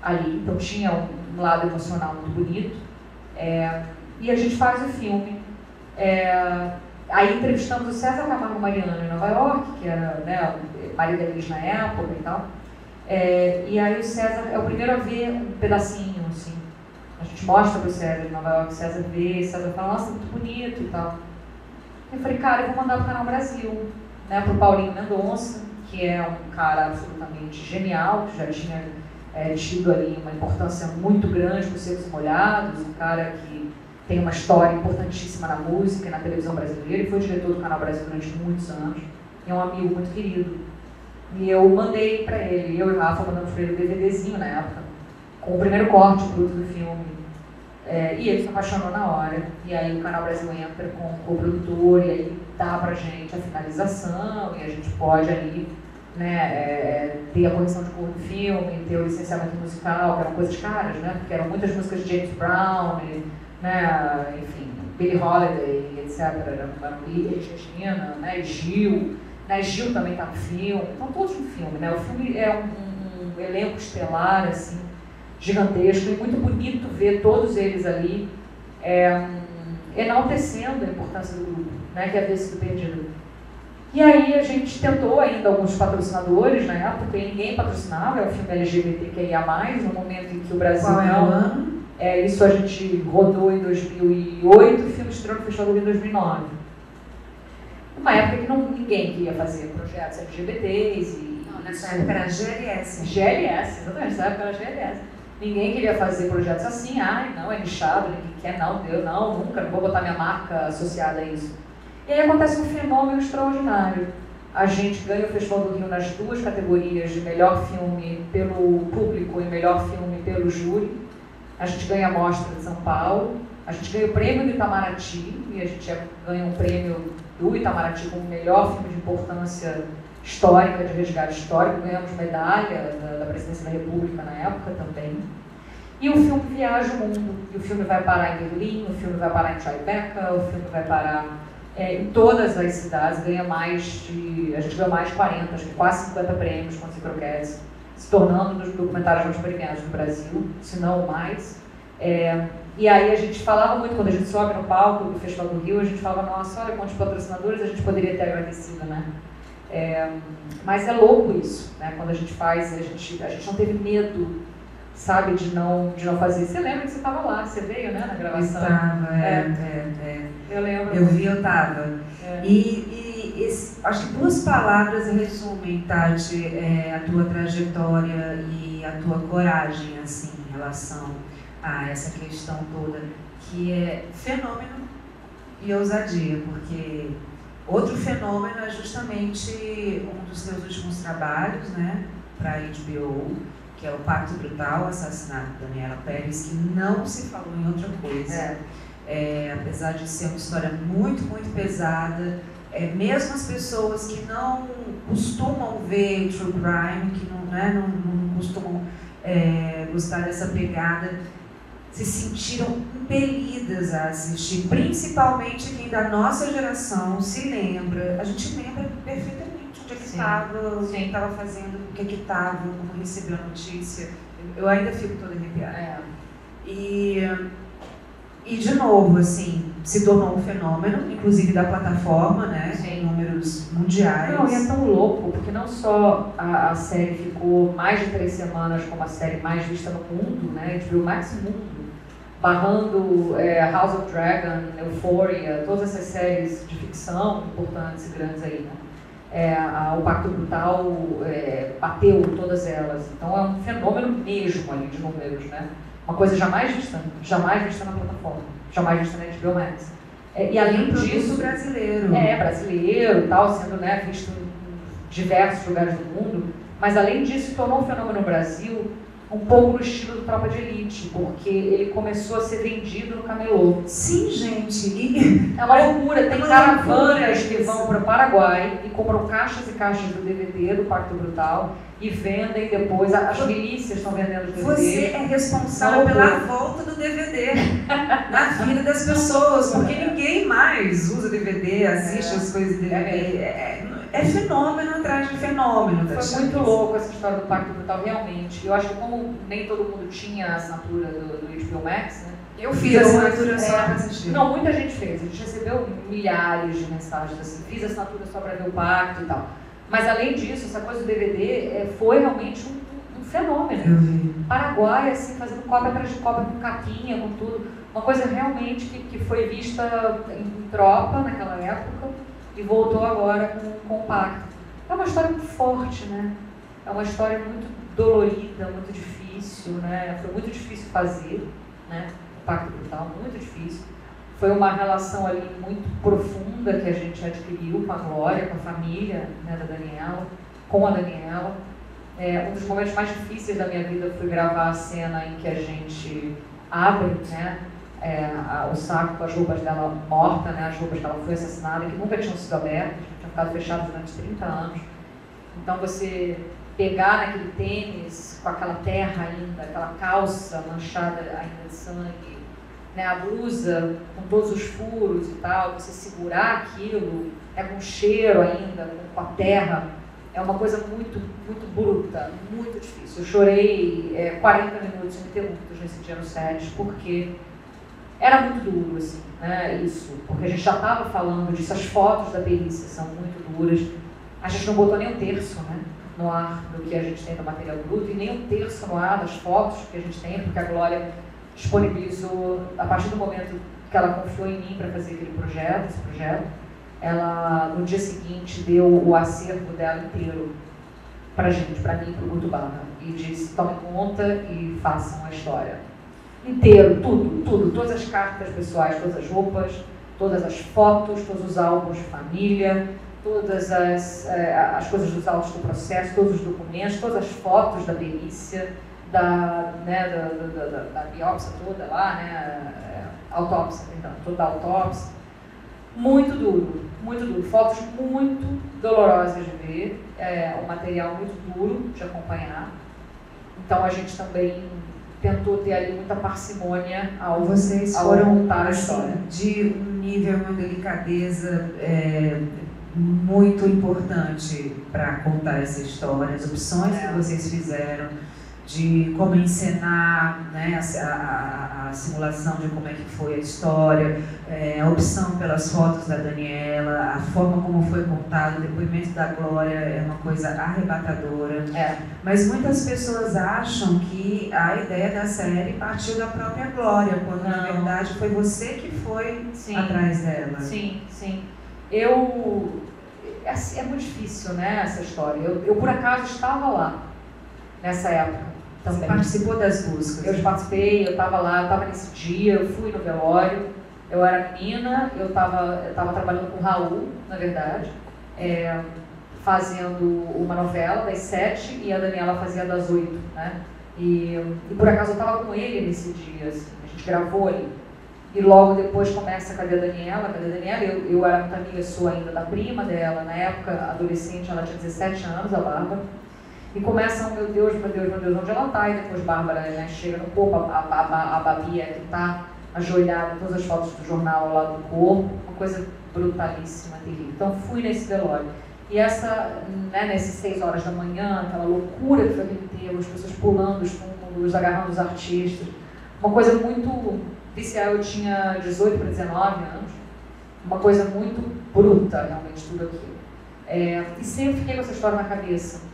ali. Então tinha um lado emocional muito bonito. É, e a gente faz o filme. É, aí entrevistamos o César Camargo Mariano em Nova York, que era né, marido deles na época e tal. É, e aí o César é o primeiro a ver um pedacinho, assim. A gente mostra para o César em Nova York, o César vê, César fala, nossa, muito bonito e tal. Eu falei, cara, eu vou mandar para o Canal Brasil, né, para o Paulinho Mendonça, que é um cara absolutamente genial, que já tinha é, tido ali uma importância muito grande os Secos Molhados, um cara que tem uma história importantíssima na música e na televisão brasileira, ele foi diretor do Canal Brasil durante muitos anos, e é um amigo muito querido. E eu mandei para ele, eu e o Rafa mandamos para ele um DVDzinho na época, com o primeiro corte bruto do filme, é, e ele se apaixonou na hora. E aí o Canal Brasil entra com o produtor e aí dá pra gente a finalização e a gente pode ali né, é, ter a correção de cor do filme, ter o licenciamento musical, que eram coisas caras, né? Porque eram muitas músicas de James Brown, e, né, enfim, Billie Holiday, etc. Era Elis Regina, né, Gil. Né, Gil também está no filme, estão todos no filme, né? O filme é um, um elenco estelar, assim, gigantesco e muito bonito ver todos eles ali é, enaltecendo a importância do grupo, né, que havia sido perdido. E aí a gente tentou ainda alguns patrocinadores na época, porque ninguém patrocinava, é o filme LGBTQIA+, no momento em que o Brasil
Qual é o ano?
É, isso a gente rodou em 2008, o filme estreou no Festival do Rio em 2009. Uma época que não, ninguém queria fazer projetos LGBTs e...
Não, nessa época era GLS.
GLS, exatamente, nessa época era GLS. Ninguém queria fazer projetos assim, ai, não, é nichado, ninguém quer, não, eu não, nunca, não vou botar minha marca associada a isso. E aí acontece um fenômeno extraordinário. A gente ganha o Festival do Rio nas duas categorias de melhor filme pelo público e melhor filme pelo júri. A gente ganha a Mostra de São Paulo, a gente ganha o prêmio do Itamaraty, e a gente ganha um prêmio do Itamaraty como melhor filme de importância histórica, de resgate histórico, ganhamos medalha da, da, Presidência da República na época também. E o filme viaja o mundo, e o filme vai parar em Berlim, o filme vai parar em Tribeca, o filme vai parar é, em todas as cidades, ganha mais de, a gente ganhou mais de 40, acho que quase 50 prêmios com Cicroquetes, se tornando um dos documentários mais premiados do Brasil, se não mais. É, e aí a gente falava muito, quando a gente sobe no palco do Festival do Rio, a gente falava, nossa, olha quantos patrocinadores a gente poderia ter agradecido, né? É, mas é louco isso, né? Quando a gente faz, a gente, a gente não teve medo, sabe, de não, de não fazer. Você lembra que você estava lá, você veio, né, na gravação?
Estava, é, é, é,
Eu lembro.
Eu vi, eu estava. É. E, e esse, acho que duas palavras resumem, Tati, é, a tua trajetória e a tua coragem, assim, em relação a essa questão toda, que é fenômeno e ousadia, porque Outro fenômeno é justamente um dos seus últimos trabalhos, né, para a HBO, que é o Pacto Brutal, Assassinato de Daniela Pérez, que não se falou em outra coisa. É. É, apesar de ser uma história muito, muito pesada, é, mesmo as pessoas que não costumam ver true crime, que não, né, não, não costumam é, gostar dessa pegada, se sentiram impelidas a assistir, principalmente quem da nossa geração se lembra, a gente lembra perfeitamente onde é que estava, o que estava fazendo, o que é que estava, como recebeu a notícia. Eu ainda fico toda arrepiada. É. E e, de novo, assim, se tornou um fenômeno, inclusive da plataforma, né? Em números mundiais.
Não, e é tão louco, porque não só a, a, série ficou mais de três semanas como a série mais vista no mundo, né? A gente viu mais mundo, barrando é, House of Dragon, Euphoria, todas essas séries de ficção importantes e grandes aí, né? É, a, o Pacto Brutal é, bateu todas elas. Então é um fenômeno mesmo ali de números, né? Uma coisa jamais vista, jamais vista na plataforma, jamais vista na HBO Max. É, e além um disso,
brasileiro.
É, brasileiro tal, sendo né, visto em diversos lugares do mundo. Mas além disso, tornou um fenômeno no Brasil um pouco no estilo do Tropa de Elite, porque ele começou a ser vendido no camelô.
Sim, gente. E...
É uma loucura. Tem é caravanas que vão para o Paraguai e compram caixas e caixas do DVD do Pacto Brutal e vendem depois. As milícias estão vendendo os DVDs.
Você é responsável pela volta do DVD na vida das pessoas, porque ninguém mais usa DVD, assiste é. as coisas de DVD. É, é, fenômeno atrás de fenômeno.
Foi muito louco essa história do Pacto Brutal, realmente. Eu acho que como nem todo mundo tinha a assinatura do, do HBO Max, né?
Eu fiz a assinatura só para assistir.
Não, muita gente fez. A gente recebeu milhares de mensagens assim. Fiz a assinatura só para ver o pacto e tal. Mas além disso, essa coisa do DVD é, foi realmente um, um fenômeno. Paraguai, assim, fazendo cópia atrás de cópia com capinha, com tudo. Uma coisa realmente que, que foi vista em, em tropa naquela época e voltou agora com, com o pacto. É uma história muito forte, né? É uma história muito dolorida, muito difícil, né? Foi muito difícil fazer, né? O pacto brutal, muito difícil. Foi uma relação ali muito profunda que a gente adquiriu com a Glória, com a família né, da Daniela, com a Daniela. É, um dos momentos mais difíceis da minha vida foi gravar a cena em que a gente abre né, é, a, o saco com as roupas dela morta, né, as roupas que ela foi assassinada, que nunca tinham sido abertas, tinham ficado fechadas durante 30 anos. Então você pegar naquele tênis com aquela terra ainda, aquela calça manchada ainda de sangue, né, a blusa com todos os furos e tal, você segurar aquilo, é com cheiro ainda, com a terra, é uma coisa muito, muito bruta, muito difícil. Eu chorei é, 40 minutos ininterruptos nesse dia no SEDES, porque era muito duro, assim, né, isso, porque a gente já estava falando disso, as fotos da perícia são muito duras, a gente não botou nem um terço, né, no ar do que a gente tem do material bruto, e nem um terço no ar das fotos que a gente tem, porque a Glória disponibilizou, a partir do momento que ela confiou em mim para fazer aquele projeto, esse projeto, ela no dia seguinte deu o acervo dela inteiro para gente, para mim, para o Guto Barra, e disse: tomem conta e façam a história inteiro, tudo, tudo, todas as cartas pessoais, todas as roupas, todas as fotos, todos os álbuns de família, todas as, eh, as coisas dos autos do processo, todos os documentos, todas as fotos da perícia, da, né, da, da, da, da biópsia toda lá, né, é, autópsia, então, toda a autópsia. Muito duro, muito duro. Fotos muito dolorosas de ver, é, um material muito duro de acompanhar. Então a gente também tentou ter ali muita parcimônia ao
Vocês ao foram assim, de um nível, uma delicadeza é, muito importante para contar essa história, as opções é. que vocês fizeram de como encenar né, a, a, a, simulação de como é que foi a história, é, a opção pelas fotos da Daniela, a forma como foi contado, o depoimento da Glória é uma coisa arrebatadora. É. Mas muitas pessoas acham que a ideia da série partiu da própria Glória, quando Não. na verdade foi você que foi sim. atrás dela.
Sim, sim. Eu. É, é muito difícil, né, essa história. Eu, eu por acaso estava lá nessa época
também. Você participou das buscas?
Eu participei, eu estava lá, eu estava nesse dia, eu fui no velório, eu era menina, eu estava eu tava trabalhando com o Raul, na verdade, é, fazendo uma novela das sete e a Daniela fazia das oito, né? E, e por acaso eu estava com ele nesse dia, assim, a gente gravou ali. E logo depois começa Cadê a Daniela? Cadê a Daniela? Eu, eu era muito amiga sua ainda da prima dela, na época, adolescente, ela tinha 17 anos, a Bárbara. E começam, meu Deus, meu Deus, meu Deus, onde ela está? E depois Bárbara né, chega no corpo, a, a, a, Babia que está ajoelhada, todas as fotos do jornal lado do corpo, uma coisa brutalíssima, terrível. Então fui nesse velório. E essa, né, nessas seis horas da manhã, aquela loucura que foi aquele as pessoas pulando os túmulos, agarrando os artistas, uma coisa muito vicial, eu tinha 18 para 19 anos, uma coisa muito bruta, realmente, tudo aquilo. É, e sempre fiquei com essa história na cabeça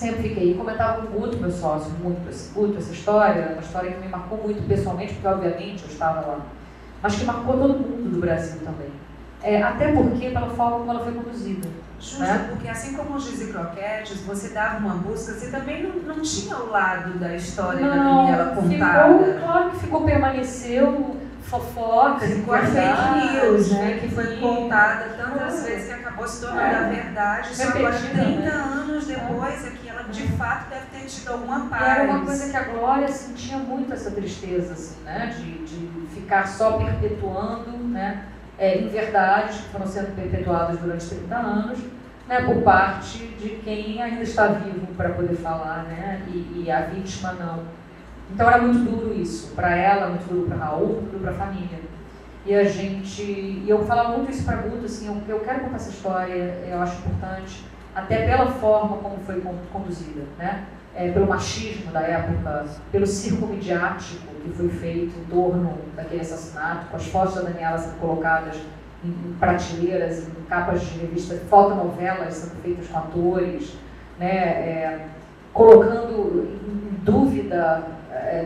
sempre fiquei. E comentava com o Guto, meu sócio, muito Guto, essa história, uma história que me marcou muito pessoalmente, porque obviamente eu estava lá, mas que marcou todo mundo do Brasil também. É, até porque pela forma como ela foi conduzida.
Justo, né? porque assim como os Giz Croquetes, você dava uma busca, você também não, não tinha o lado da história não, da Daniela contada.
Ficou, claro que ficou, permaneceu fofoca,
ficou a fake news, né, que foi contada tantas vezes que acabou se tornando é. a verdade, só agora 30 né? anos depois é que ela de fato deve ter tido alguma paz.
Era uma coisa que a Glória sentia muito essa tristeza, assim, né, de, de ficar só perpetuando, né, é, inverdades que foram sendo perpetuadas durante 30 anos, né, por parte de quem ainda está vivo para poder falar, né, e, e a vítima não. Então era muito duro isso, para ela, muito duro para Raul, muito duro para a família. E a gente, e eu falava muito isso para Guto, assim, eu, eu quero contar essa história, eu acho importante, até pela forma como foi conduzida, né? É, pelo machismo da época, pelo circo midiático que foi feito em torno daquele assassinato, com as fotos da Daniela sendo colocadas em, prateleiras, em capas de revistas, fotonovelas sendo feitas com atores, né? É, colocando em dúvida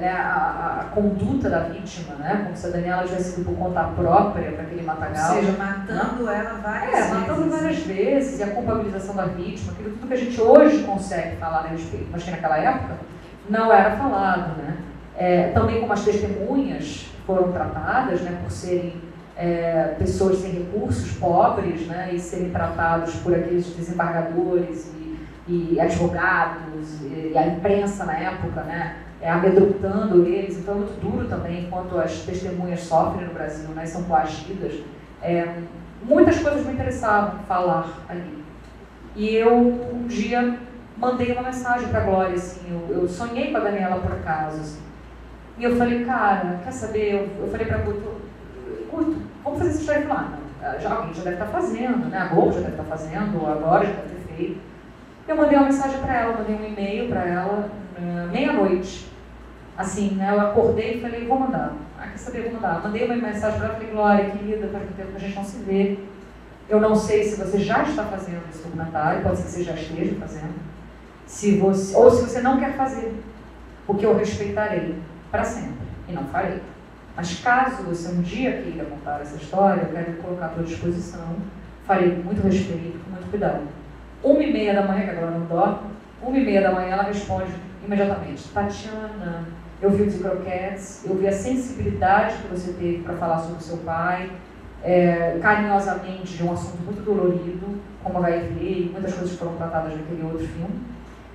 né, a, a, conduta da vítima, né, como se a Daniela tivesse sido por conta própria para aquele matagal.
Ou seja, matando ela várias é, vezes.
matando várias vezes, e a culpabilização da vítima, aquilo tudo que a gente hoje consegue falar a respeito, mas que naquela época não era falado. Né? É, também como as testemunhas foram tratadas, né, por serem é, pessoas sem recursos, pobres, né, e serem tratados por aqueles desembargadores e, e advogados, e, e a imprensa na época, né, é, amedrontando eles, então é muito duro também enquanto as testemunhas sofrem no Brasil, né, são coagidas. É, muitas coisas me interessavam falar ali. E eu, um dia, mandei uma mensagem para a Glória, assim, eu, eu, sonhei com a Daniela por acaso, assim. E eu falei, cara, quer saber? Eu, eu falei para Guto, Guto, vamos fazer essa história lá. Ah, já, alguém já deve estar tá fazendo, né? A Globo já deve estar tá fazendo, agora já deve ter feito. Eu mandei uma mensagem para ela, mandei um e-mail para ela, uh, meia-noite assim, né? Eu acordei e falei, vou mandar. Ah, quer saber, vou mandar. Mandei uma mensagem para ela, falei, Glória, querida, faz tempo que a gente não se vê. Eu não sei se você já está fazendo esse documentário, pode ser que você já esteja fazendo. Se você, ou se você não quer fazer, porque eu respeitarei para sempre e não farei. Mas caso você um dia queira contar essa história, eu quero colocar à sua disposição, farei com muito respeito, com muito cuidado. Uma e meia da manhã, que agora não dorme, uma e meia da manhã ela responde imediatamente, Tatiana, eu vi os croquetes, eu vi a sensibilidade que você teve para falar sobre o seu pai, é, carinhosamente de um assunto muito dolorido, como HIV e muitas coisas foram tratadas naquele outro filme.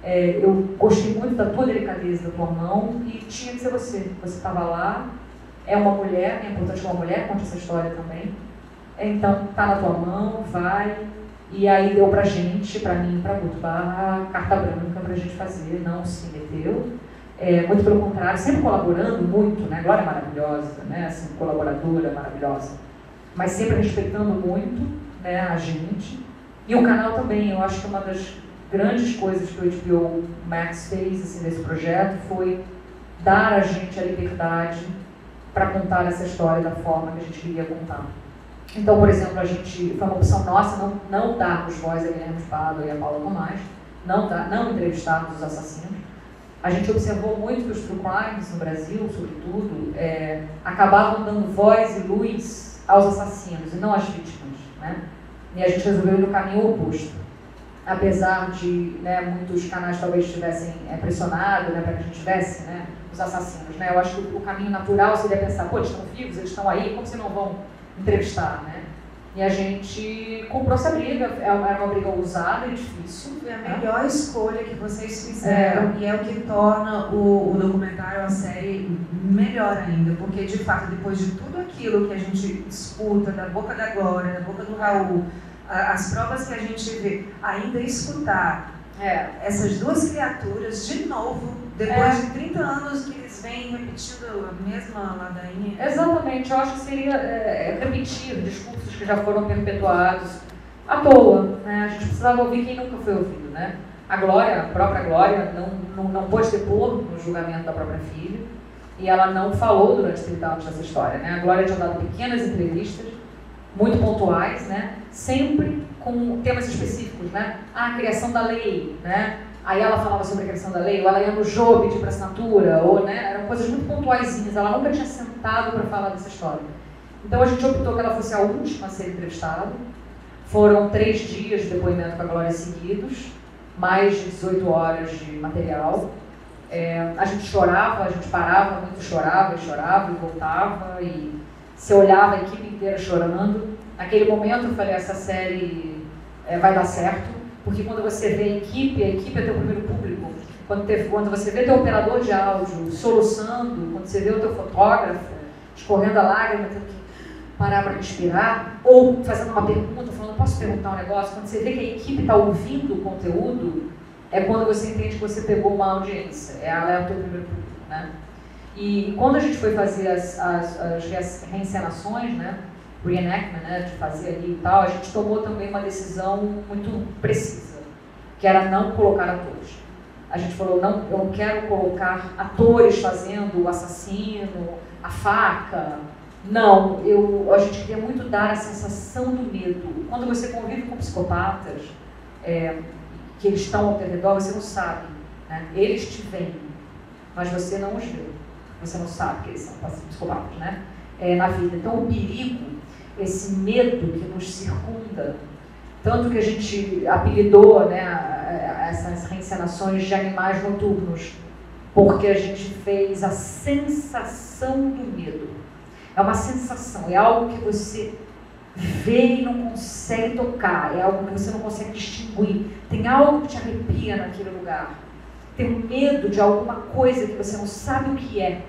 É, eu gostei muito da tua delicadeza, da tua mão, e tinha que ser você. Você estava lá, é uma mulher, é importante que uma mulher conte essa história também. Então, tá na tua mão, vai. E aí deu pra gente, pra mim, pra Guto Barra, carta branca pra gente fazer, não se meteu é, muito pelo contrário, sempre colaborando muito, né? Glória maravilhosa, né? Assim, colaboradora maravilhosa, mas sempre respeitando muito né, a gente. E o canal também, eu acho que uma das grandes coisas que o HBO Max fez assim, nesse projeto foi dar a gente a liberdade para contar essa história da forma que a gente queria contar. Então, por exemplo, a gente foi uma opção nossa não, não darmos voz a Guilherme Spado e a Paula Tomás, não, não entrevistarmos os assassinos, a gente observou muito que os true crimes no Brasil, sobretudo, é, acabavam dando voz e luz aos assassinos e não às vítimas. Né? E a gente resolveu ir no caminho oposto. Apesar de né, muitos canais talvez tivessem é, pressionado né, para que a gente tivesse né, os assassinos. Né? Eu acho que o caminho natural seria pensar, pô, eles estão vivos, eles estão aí, como se não vão entrevistar? Né? E a gente comprou essa briga, é era uma briga ousada e difícil.
Foi a né? melhor escolha que vocês fizeram é. e é o que torna o, o documentário, a série, melhor ainda, porque de fato, depois de tudo aquilo que a gente escuta da boca da Glória, da boca do Raul, as provas que a gente vê, ainda escutar é. essas duas criaturas de novo, depois é. de 30 anos que vêm repetindo a mesma ladainha.
Exatamente, eu acho que seria é, é, repetir discursos que já foram perpetuados à toa. Né? A gente precisava ouvir quem nunca foi ouvido. Né? A Glória, a própria Glória, não, não, não pôde depor no julgamento da própria filha e ela não falou durante 30 anos dessa história. Né? A Glória tinha dado pequenas entrevistas, muito pontuais, né? sempre com temas específicos. Né? Ah, a criação da lei, né? Aí ela falava sobre a criação da lei, ou ela ia no jogo pedir para assinatura, ou, né? eram coisas muito pontuaisinhas. Ela nunca tinha sentado para falar dessa história. Então a gente optou que ela fosse a última a ser entrevistada. Foram três dias de depoimento com a Glória seguidos, mais de 18 horas de material. É, a gente chorava, a gente parava muito, chorava e chorava e voltava e se olhava a equipe inteira chorando. Naquele momento eu falei, essa série é, vai dar certo, porque quando você vê a equipe, a equipe é teu primeiro público. Quando, te, quando você vê teu operador de áudio soluçando, quando você vê o teu fotógrafo escorrendo a lágrima, tendo que parar para respirar, ou fazendo uma pergunta, falando, posso perguntar um negócio? Quando você vê que a equipe está ouvindo o conteúdo, é quando você entende que você pegou uma audiência, é a teu primeiro público, né? E quando a gente foi fazer as, as, as reencenações, né, reenactment, né, de fazer ali e tal, a gente tomou também uma decisão muito precisa, que era não colocar atores. A gente falou, não, eu não quero colocar atores fazendo o assassino, a faca. Não, eu, a gente queria muito dar a sensação do medo. Quando você convive com psicopatas, é, que eles estão ao teu redor, você não sabe. Né? Eles te veem, mas você não os vê. Você não sabe que eles são psicopatas né? É, na vida. Então, o perigo, esse medo que nos circunda, tanto que a gente apelidou né, essas reencenações de animais noturnos, porque a gente fez a sensação do medo. É uma sensação, é algo que você vê e não consegue tocar, é algo que você não consegue distinguir. Tem algo que te arrepia naquele lugar. Tem medo de alguma coisa que você não sabe o que é.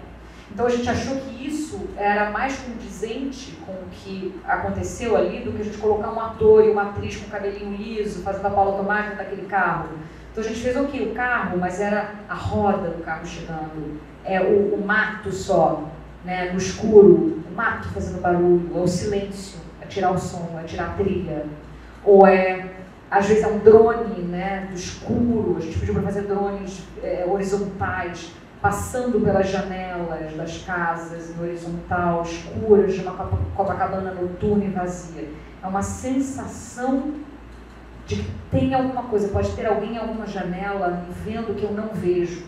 Então a gente achou que isso era mais condizente com o que aconteceu ali do que a gente colocar um ator e uma atriz com cabelinho liso fazendo a Paula Tomás daquele carro. Então a gente fez o quê? O carro, mas era a roda do carro chegando, é o, o mato só, né, no escuro, o mato fazendo barulho, é o silêncio tirar o som, é tirar a trilha. Ou é, às vezes é um drone né, do escuro, a gente pediu para fazer drones é, horizontais, passando pelas janelas das casas, no horizontal, escuras, de uma Copacabana noturna e vazia. É uma sensação de que tem alguma coisa, pode ter alguém em alguma janela vendo que eu não vejo.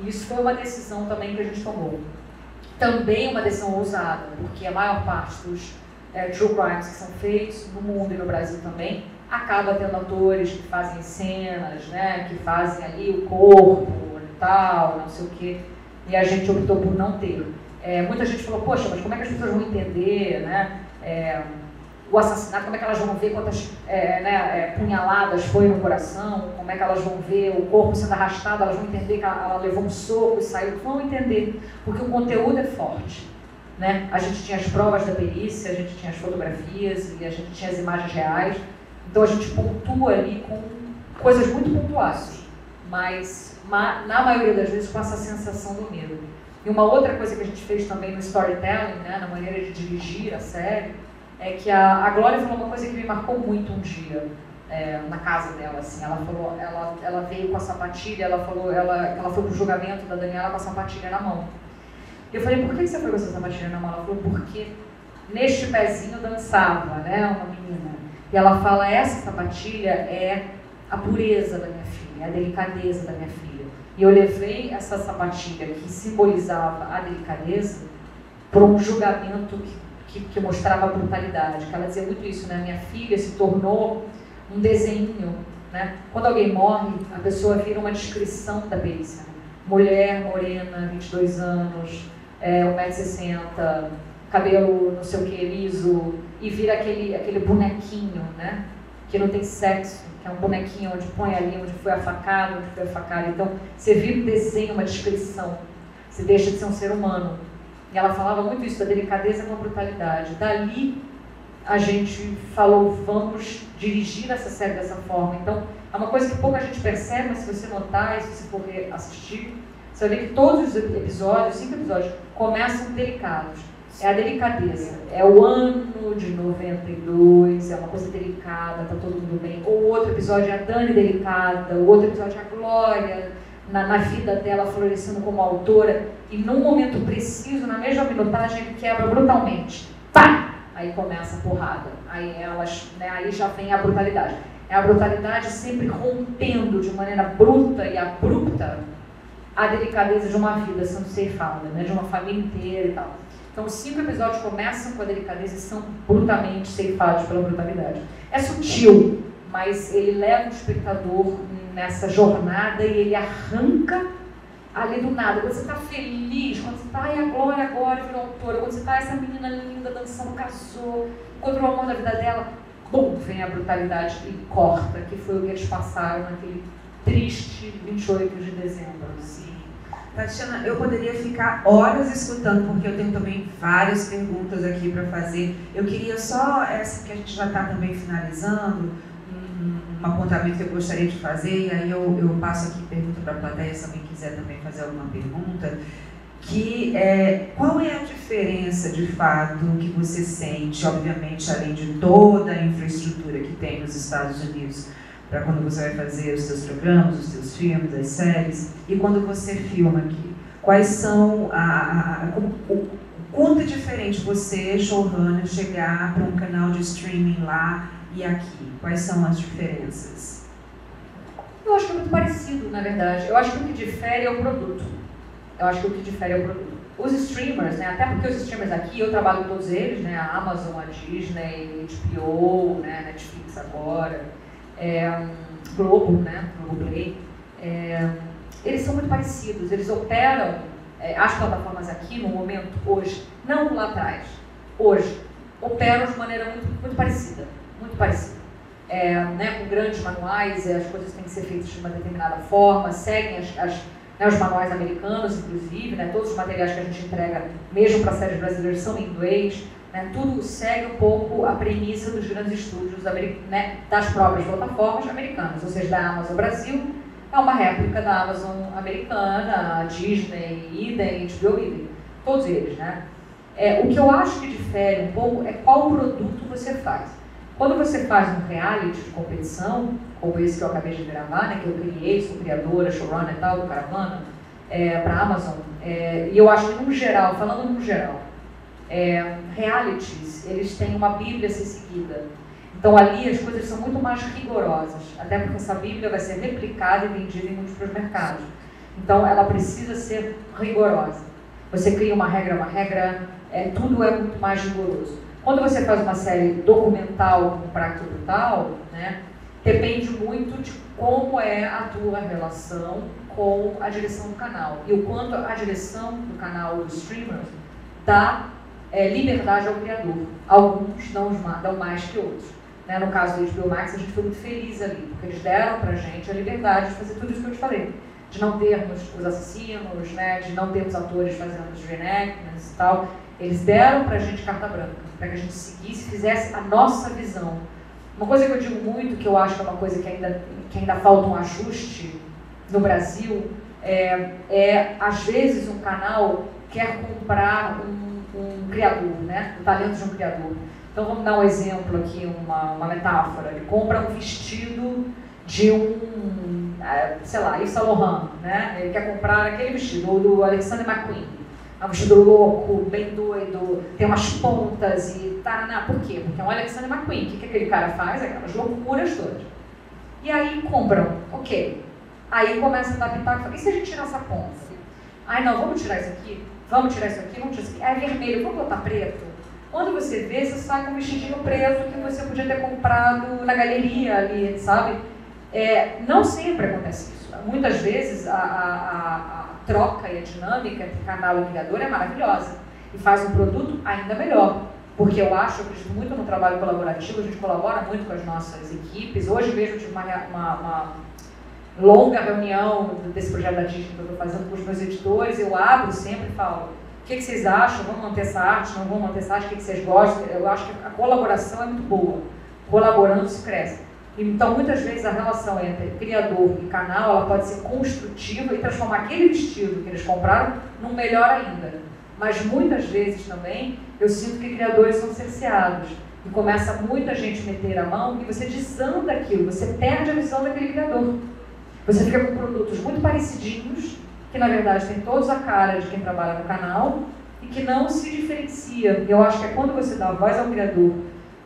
E isso foi uma decisão também que a gente tomou. Também uma decisão ousada, porque a maior parte dos é, true crimes que são feitos no mundo e no Brasil também, acaba tendo atores que fazem cenas, né, que fazem ali o corpo tal, não sei o quê, e a gente optou por não ter. É, muita gente falou, poxa, mas como é que as pessoas vão entender, né, é, o assassinato, como é que elas vão ver quantas é, né, é, punhaladas foi no coração, como é que elas vão ver o corpo sendo arrastado, elas vão entender que ela, ela levou um soco e saiu, vão entender, porque o conteúdo é forte. Né? A gente tinha as provas da perícia, a gente tinha as fotografias e a gente tinha as imagens reais. Então a gente pontua ali com coisas muito pontuais, mas na maioria das vezes com essa sensação do medo. E uma outra coisa que a gente fez também no storytelling, né, na maneira de dirigir a série, é que a, a Glória falou uma coisa que me marcou muito um dia. É, na casa dela, assim, ela falou, ela, ela veio com a sapatilha, ela falou, ela, ela foi pro julgamento da Daniela com a sapatilha na mão. Eu falei, por que você foi com essa sapatilha na mão? Ela falou, porque neste pezinho dançava, né, uma menina. E ela fala, essa sapatilha é a pureza da minha filha, é a delicadeza da minha filha. E eu levei essa sapatilha que simbolizava a delicadeza para um julgamento que, que, que, mostrava a brutalidade. Que ela dizia muito isso, né? Minha filha se tornou um desenho, né? Quando alguém morre, a pessoa vira uma descrição da perícia. Mulher, morena, 22 anos, é, 1,60m, cabelo não sei o que, liso, e vira aquele, aquele bonequinho, né? Que não tem sexo, que é um bonequinho onde põe ali, onde foi a facada, onde foi a facada. Então, você vira um desenho, uma descrição. Você deixa de ser um ser humano. E ela falava muito isso, da delicadeza com a brutalidade. Dali, a gente falou, vamos dirigir essa série dessa forma. Então, É uma coisa que pouca gente percebe, mas se você notar se você for assistir, você ver que todos os episódios, cinco episódios, começam delicados. É a delicadeza. É o ano de 92, é uma coisa delicada, tá todo mundo bem. O outro episódio é a Dani delicada, o outro episódio é a Glória, na, na vida dela florescendo como autora. E num momento preciso, na mesma minutagem, quebra brutalmente. Pá! Aí começa a porrada. Aí elas, né, aí já vem a brutalidade. É a brutalidade sempre rompendo de maneira bruta e abrupta a delicadeza de uma vida sendo ceifada, né, de uma família inteira e tal. Então, os cinco episódios começam com a delicadeza e são brutalmente ceifados pela brutalidade. É sutil, mas ele leva o espectador nessa jornada e ele arranca ali do nada. Quando você está feliz, quando você está, ai, a Glória agora virou autora, quando você está, essa menina linda dançando, casou, encontrou o amor da vida dela, bum, vem a brutalidade e corta, que foi o que eles passaram naquele triste 28 de dezembro. Assim.
Tatiana, eu poderia ficar horas escutando, porque eu tenho também várias perguntas aqui para fazer. Eu queria só, essa que a gente já está também finalizando, um, um, apontamento que eu gostaria de fazer, e aí eu, eu passo aqui pergunta para a plateia, se alguém quiser também fazer alguma pergunta, que é, qual é a diferença de fato que você sente, obviamente, além de toda a infraestrutura que tem nos Estados Unidos, para quando você vai fazer os seus programas, os seus filmes, as séries, e quando você filma aqui. Quais são a, a, a o, quanto é diferente você, showrunner, chegar para um canal de streaming lá e aqui? Quais são as diferenças?
Eu acho que é muito parecido, na verdade. Eu acho que o que difere é o produto. Eu acho que o que difere é o produto. Os streamers, né, até porque os streamers aqui, eu trabalho com todos eles, né, a Amazon, a Disney, HBO, né, Netflix agora, é, Globo, né, Globoplay, é, eles são muito parecidos, eles operam é, as plataformas aqui no momento, hoje, não lá atrás, hoje, operam de maneira muito, muito parecida, muito parecida. É, né, com grandes manuais, as coisas têm que ser feitas de uma determinada forma, seguem as, as, né, os manuais americanos, inclusive, né, todos os materiais que a gente entrega, mesmo para séries brasileiras, são em inglês. Né, tudo segue um pouco a premissa dos grandes estúdios né, das próprias plataformas americanas, ou seja, da Amazon Brasil é uma réplica da Amazon americana, Disney, idem, HBO, todos eles. Né? É, o que eu acho que difere um pouco é qual produto você faz. Quando você faz um reality de competição, como esse que eu acabei de gravar, né, que eu criei, sou criadora, showrunner e tal, do Caravana, é, para a Amazon, é, e eu acho que no geral, falando no geral, é, realities, eles têm uma Bíblia a ser seguida. Então ali as coisas são muito mais rigorosas, até porque essa Bíblia vai ser replicada e vendida em múltiplos mercados. Então ela precisa ser rigorosa. Você cria uma regra, uma regra, é, tudo é muito mais rigoroso. Quando você faz uma série documental como Prato Brutal, né, depende muito de como é a tua relação com a direção do canal e o quanto a direção do canal do streamer dá é, liberdade ao criador. Alguns dão, dão mais que outros. Né? No caso do HBO Max, a gente foi muito feliz ali, porque eles deram pra gente a liberdade de fazer tudo isso que eu te falei. De não termos os assassinos, né? de não termos atores fazendo os reenactments e tal. Eles deram pra gente carta branca, para que a gente seguisse, fizesse a nossa visão. Uma coisa que eu digo muito, que eu acho que é uma coisa que ainda, que ainda falta um ajuste no Brasil, é, é às vezes um canal quer comprar um um criador, né? o talento de um criador. Então vamos dar um exemplo aqui, uma, uma metáfora. Ele compra um vestido de um, é, sei lá, Yves Saint Laurent, né? Ele quer comprar aquele vestido, ou do Alexander McQueen. É um vestido louco, bem doido, tem umas pontas e tá, por quê? Porque é um Alexander McQueen. O que, que aquele cara faz? Aquelas loucuras todas. E aí compram, ok. Aí começa a dar pitaco e se a gente tirar essa ponta? Ai não, vamos tirar isso aqui? Vamos tirar isso aqui, vamos tirar isso aqui. É vermelho, vamos botar preto. Quando você vê, você sai com um vestidinho preto que você podia ter comprado na galeria ali, sabe? É, não sempre acontece isso. Muitas vezes a, a, a, troca e a dinâmica entre canal e criador é maravilhosa e faz um produto ainda melhor. Porque eu acho, eu acredito muito no trabalho colaborativo, a gente colabora muito com as nossas equipes. Hoje mesmo tive uma, uma, uma longa reunião desse projeto da Disney que eu estou fazendo com os meus editores, eu abro sempre e falo, o que, que, vocês acham? Vamos manter essa arte? Não vamos manter essa arte? O que, que vocês gostam? Eu acho que a colaboração é muito boa. Colaborando se cresce. Então, muitas vezes, a relação entre criador e canal ela pode ser construtiva e transformar aquele vestido que eles compraram num melhor ainda. Mas muitas vezes também eu sinto que criadores são cerceados e começa muita gente meter a mão e você desanda aquilo, você perde a visão daquele criador. Você fica com produtos muito parecidinhos, que na verdade tem todos a cara de quem trabalha no canal e que não se diferencia. Eu acho que é quando você dá voz ao criador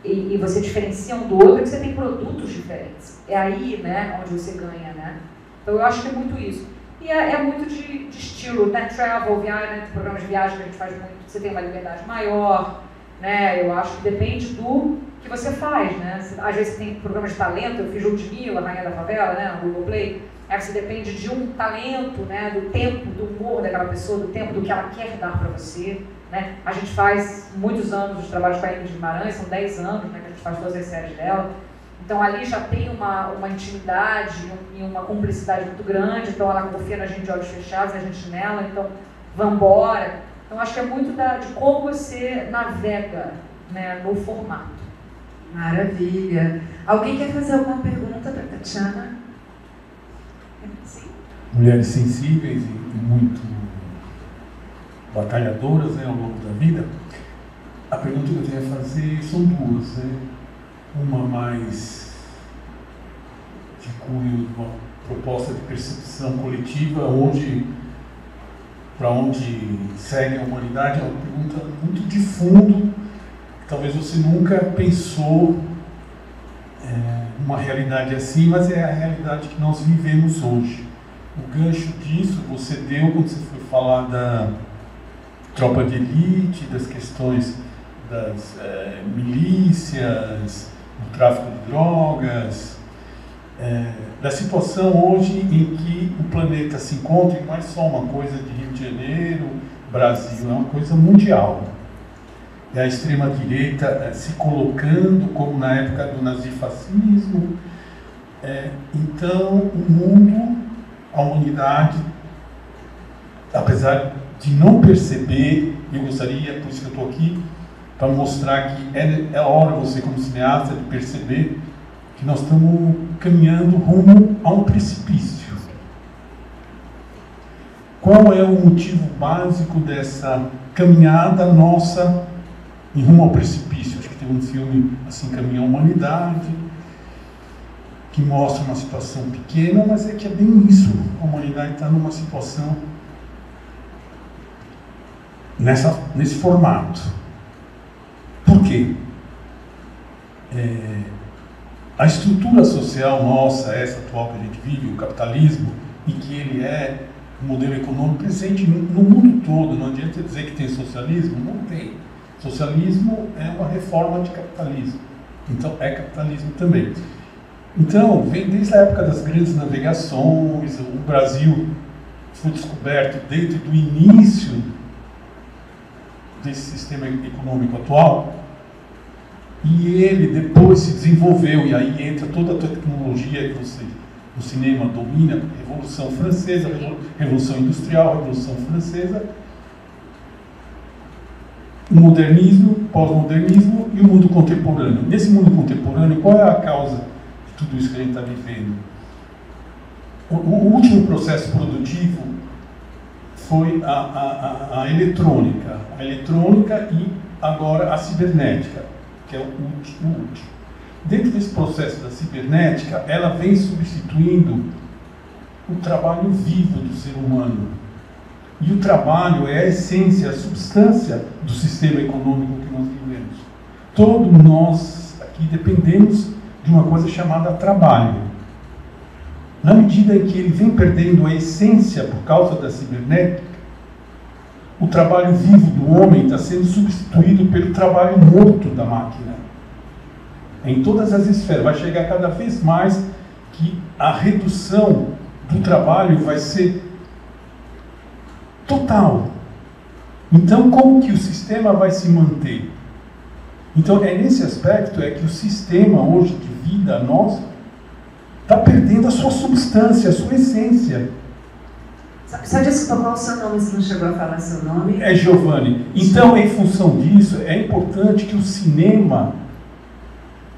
e, e, você diferencia um do outro, que você tem produtos diferentes. É aí né, onde você ganha. Né? Então eu acho que é muito isso. E é, é muito de, de, estilo, né? Travel, viagem, né? programas de viagem que a gente faz muito, você tem uma liberdade maior, né? Eu acho que depende do que você faz, né? Às vezes tem programas de talento, eu fiz Ludmilla, Rainha da Favela, né? No Google Play. Aí você depende de um talento, né? Do tempo, do humor daquela pessoa, do tempo, do que ela quer dar para você. Né? A gente faz muitos anos de trabalho com a Ingrid Guimarães, são 10 anos né, que a gente faz todas as séries dela. Então ali já tem uma, uma intimidade e uma cumplicidade muito grande, então ela confia na gente de olhos fechados, a gente nela, então vambora. Então acho que é muito da, de como você navega né, no formato.
Maravilha. Alguém quer fazer alguma pergunta para Tatiana?
Mulheres sensíveis e muito batalhadoras né, ao longo da vida, a pergunta que eu tenho a fazer são duas. Né? Uma mais de cunho de uma proposta de percepção coletiva, onde para onde segue a humanidade, é uma pergunta muito de fundo, que talvez você nunca pensou é, uma realidade assim, mas é a realidade que nós vivemos hoje. O gancho disso você deu quando você foi falar da tropa de elite, das questões das é, milícias, do tráfico de drogas, é, da situação hoje em que o planeta se encontra, e não é só uma coisa de Rio de Janeiro, Brasil, é uma coisa mundial. E a extrema-direita é, se colocando como na época do nazifascismo. É, então, o mundo, a humanidade, apesar de não perceber, eu gostaria, por isso que eu estou aqui, para mostrar que é, é hora você, como cineasta, de perceber que nós estamos caminhando rumo a um precipício. Qual é o motivo básico dessa caminhada nossa em rumo ao precipício? Acho que tem um filme assim, Caminha a Humanidade, que mostra uma situação pequena, mas é que é bem isso. A humanidade está numa situação nessa, nesse formato. Por quê? É, a estrutura social nossa, essa atual que a gente vive, o capitalismo, e que ele é um modelo econômico presente no mundo todo, não adianta dizer que tem socialismo, não tem. Socialismo é uma reforma de capitalismo, então é capitalismo também. Então, vem desde a época das grandes navegações, o Brasil foi descoberto dentro do início desse sistema econômico atual. E ele depois se desenvolveu, e aí entra toda a tecnologia que você no cinema domina, Revolução Francesa, Revolução Industrial, Revolução Francesa, o modernismo, pós-modernismo e o mundo contemporâneo. Nesse mundo contemporâneo, qual é a causa tudo isso que a gente está vivendo? O, o último processo produtivo foi a, a, a, eletrônica, a eletrônica e agora a cibernética, que é o último. Dentro desse processo da cibernética, ela vem substituindo o trabalho vivo do ser humano. E o trabalho é a essência, a substância do sistema econômico que nós vivemos. Todos nós aqui dependemos de uma coisa chamada trabalho. Na medida em que ele vem perdendo a essência por causa da cibernética, o trabalho vivo do homem está sendo substituído pelo trabalho morto da máquina. Em todas as esferas. Vai chegar cada vez mais que a redução do trabalho vai ser total. Então, como que o sistema vai se manter? Então, é nesse aspecto é que o sistema hoje de vida nosso está perdendo a sua substância, a sua essência.
Só desculpa, qual o seu nome, se não chegou a falar seu nome?
É Giovanni. Então, em função disso, é importante que o cinema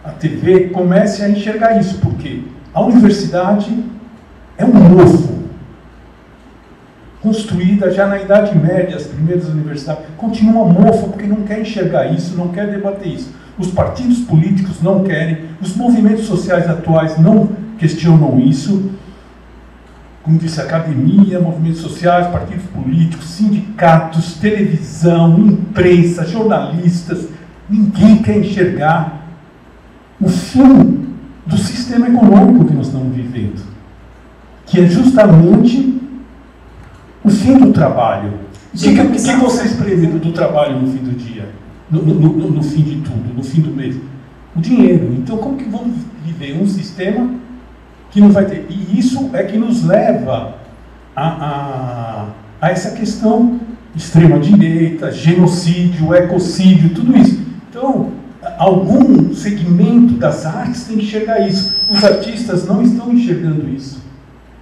a TV comece a enxergar isso, porque a universidade é um mofo construída já na Idade Média, as primeiras universidades, continua mofo porque não quer enxergar isso, não quer debater isso. Os partidos políticos não querem, os movimentos sociais atuais não questionam isso. Como disse, academia, movimentos sociais, partidos políticos, sindicatos, televisão, imprensa, jornalistas, ninguém quer enxergar o fim do sistema econômico que nós estamos vivendo, que é justamente o fim do trabalho. O que, que, que vocês prevêem do trabalho no fim do dia? No, no, no, no, fim de tudo, no fim do mês? O dinheiro. Então, como que vamos viver um sistema que não vai ter? E isso é que nos leva a, a, a essa questão extrema-direita, genocídio, ecocídio, tudo isso. Então, algum segmento das artes tem que enxergar isso. Os artistas não estão enxergando isso.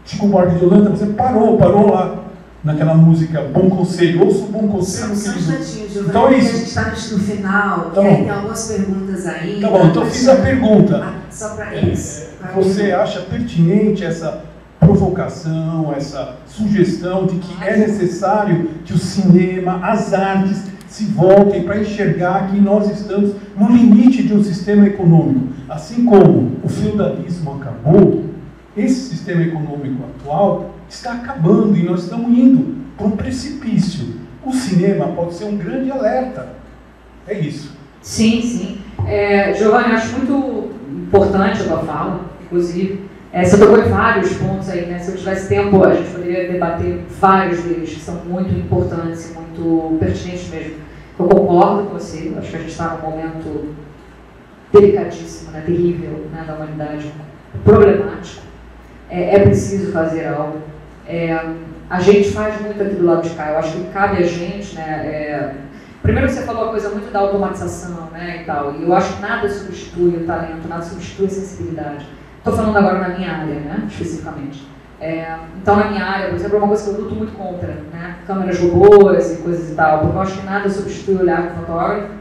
Chico Buarque de Holanda, você parou, parou lá naquela música Bom Conselho, ouça o Bom Conselho.
Só, só um então é isso. A gente está no final, tá tem algumas perguntas aí.
Tá bom, então fiz a pergunta.
Ah, só para isso.
É, você acha pertinente essa provocação, essa sugestão de que é necessário que o cinema, as artes se voltem para enxergar que nós estamos no limite de um sistema econômico. Assim como o feudalismo acabou, esse sistema econômico atual está acabando e nós estamos indo para um precipício. O cinema pode ser um grande alerta. É isso.
Sim, sim. É, Giovanni, acho muito importante a tua fala, inclusive. É, você tocou em vários pontos aí, né? Se eu tivesse tempo, a gente poderia debater vários deles que são muito importantes e muito pertinentes mesmo. Eu concordo com você, acho que a gente está num momento delicadíssimo, né? terrível né? da humanidade, problemático. É, é preciso fazer algo. É, a gente faz muito aqui do lado de cá. Eu acho que cabe a gente, né? É, primeiro você falou a coisa muito da automatização, né, e tal. E eu acho que nada substitui o talento, nada substitui a sensibilidade. Estou falando agora na minha área, né, especificamente. É, então, na minha área, por exemplo, é uma coisa que eu luto muito contra, né? Câmeras robôs e coisas e tal, porque eu acho que nada substitui olhar para o fotógrafo,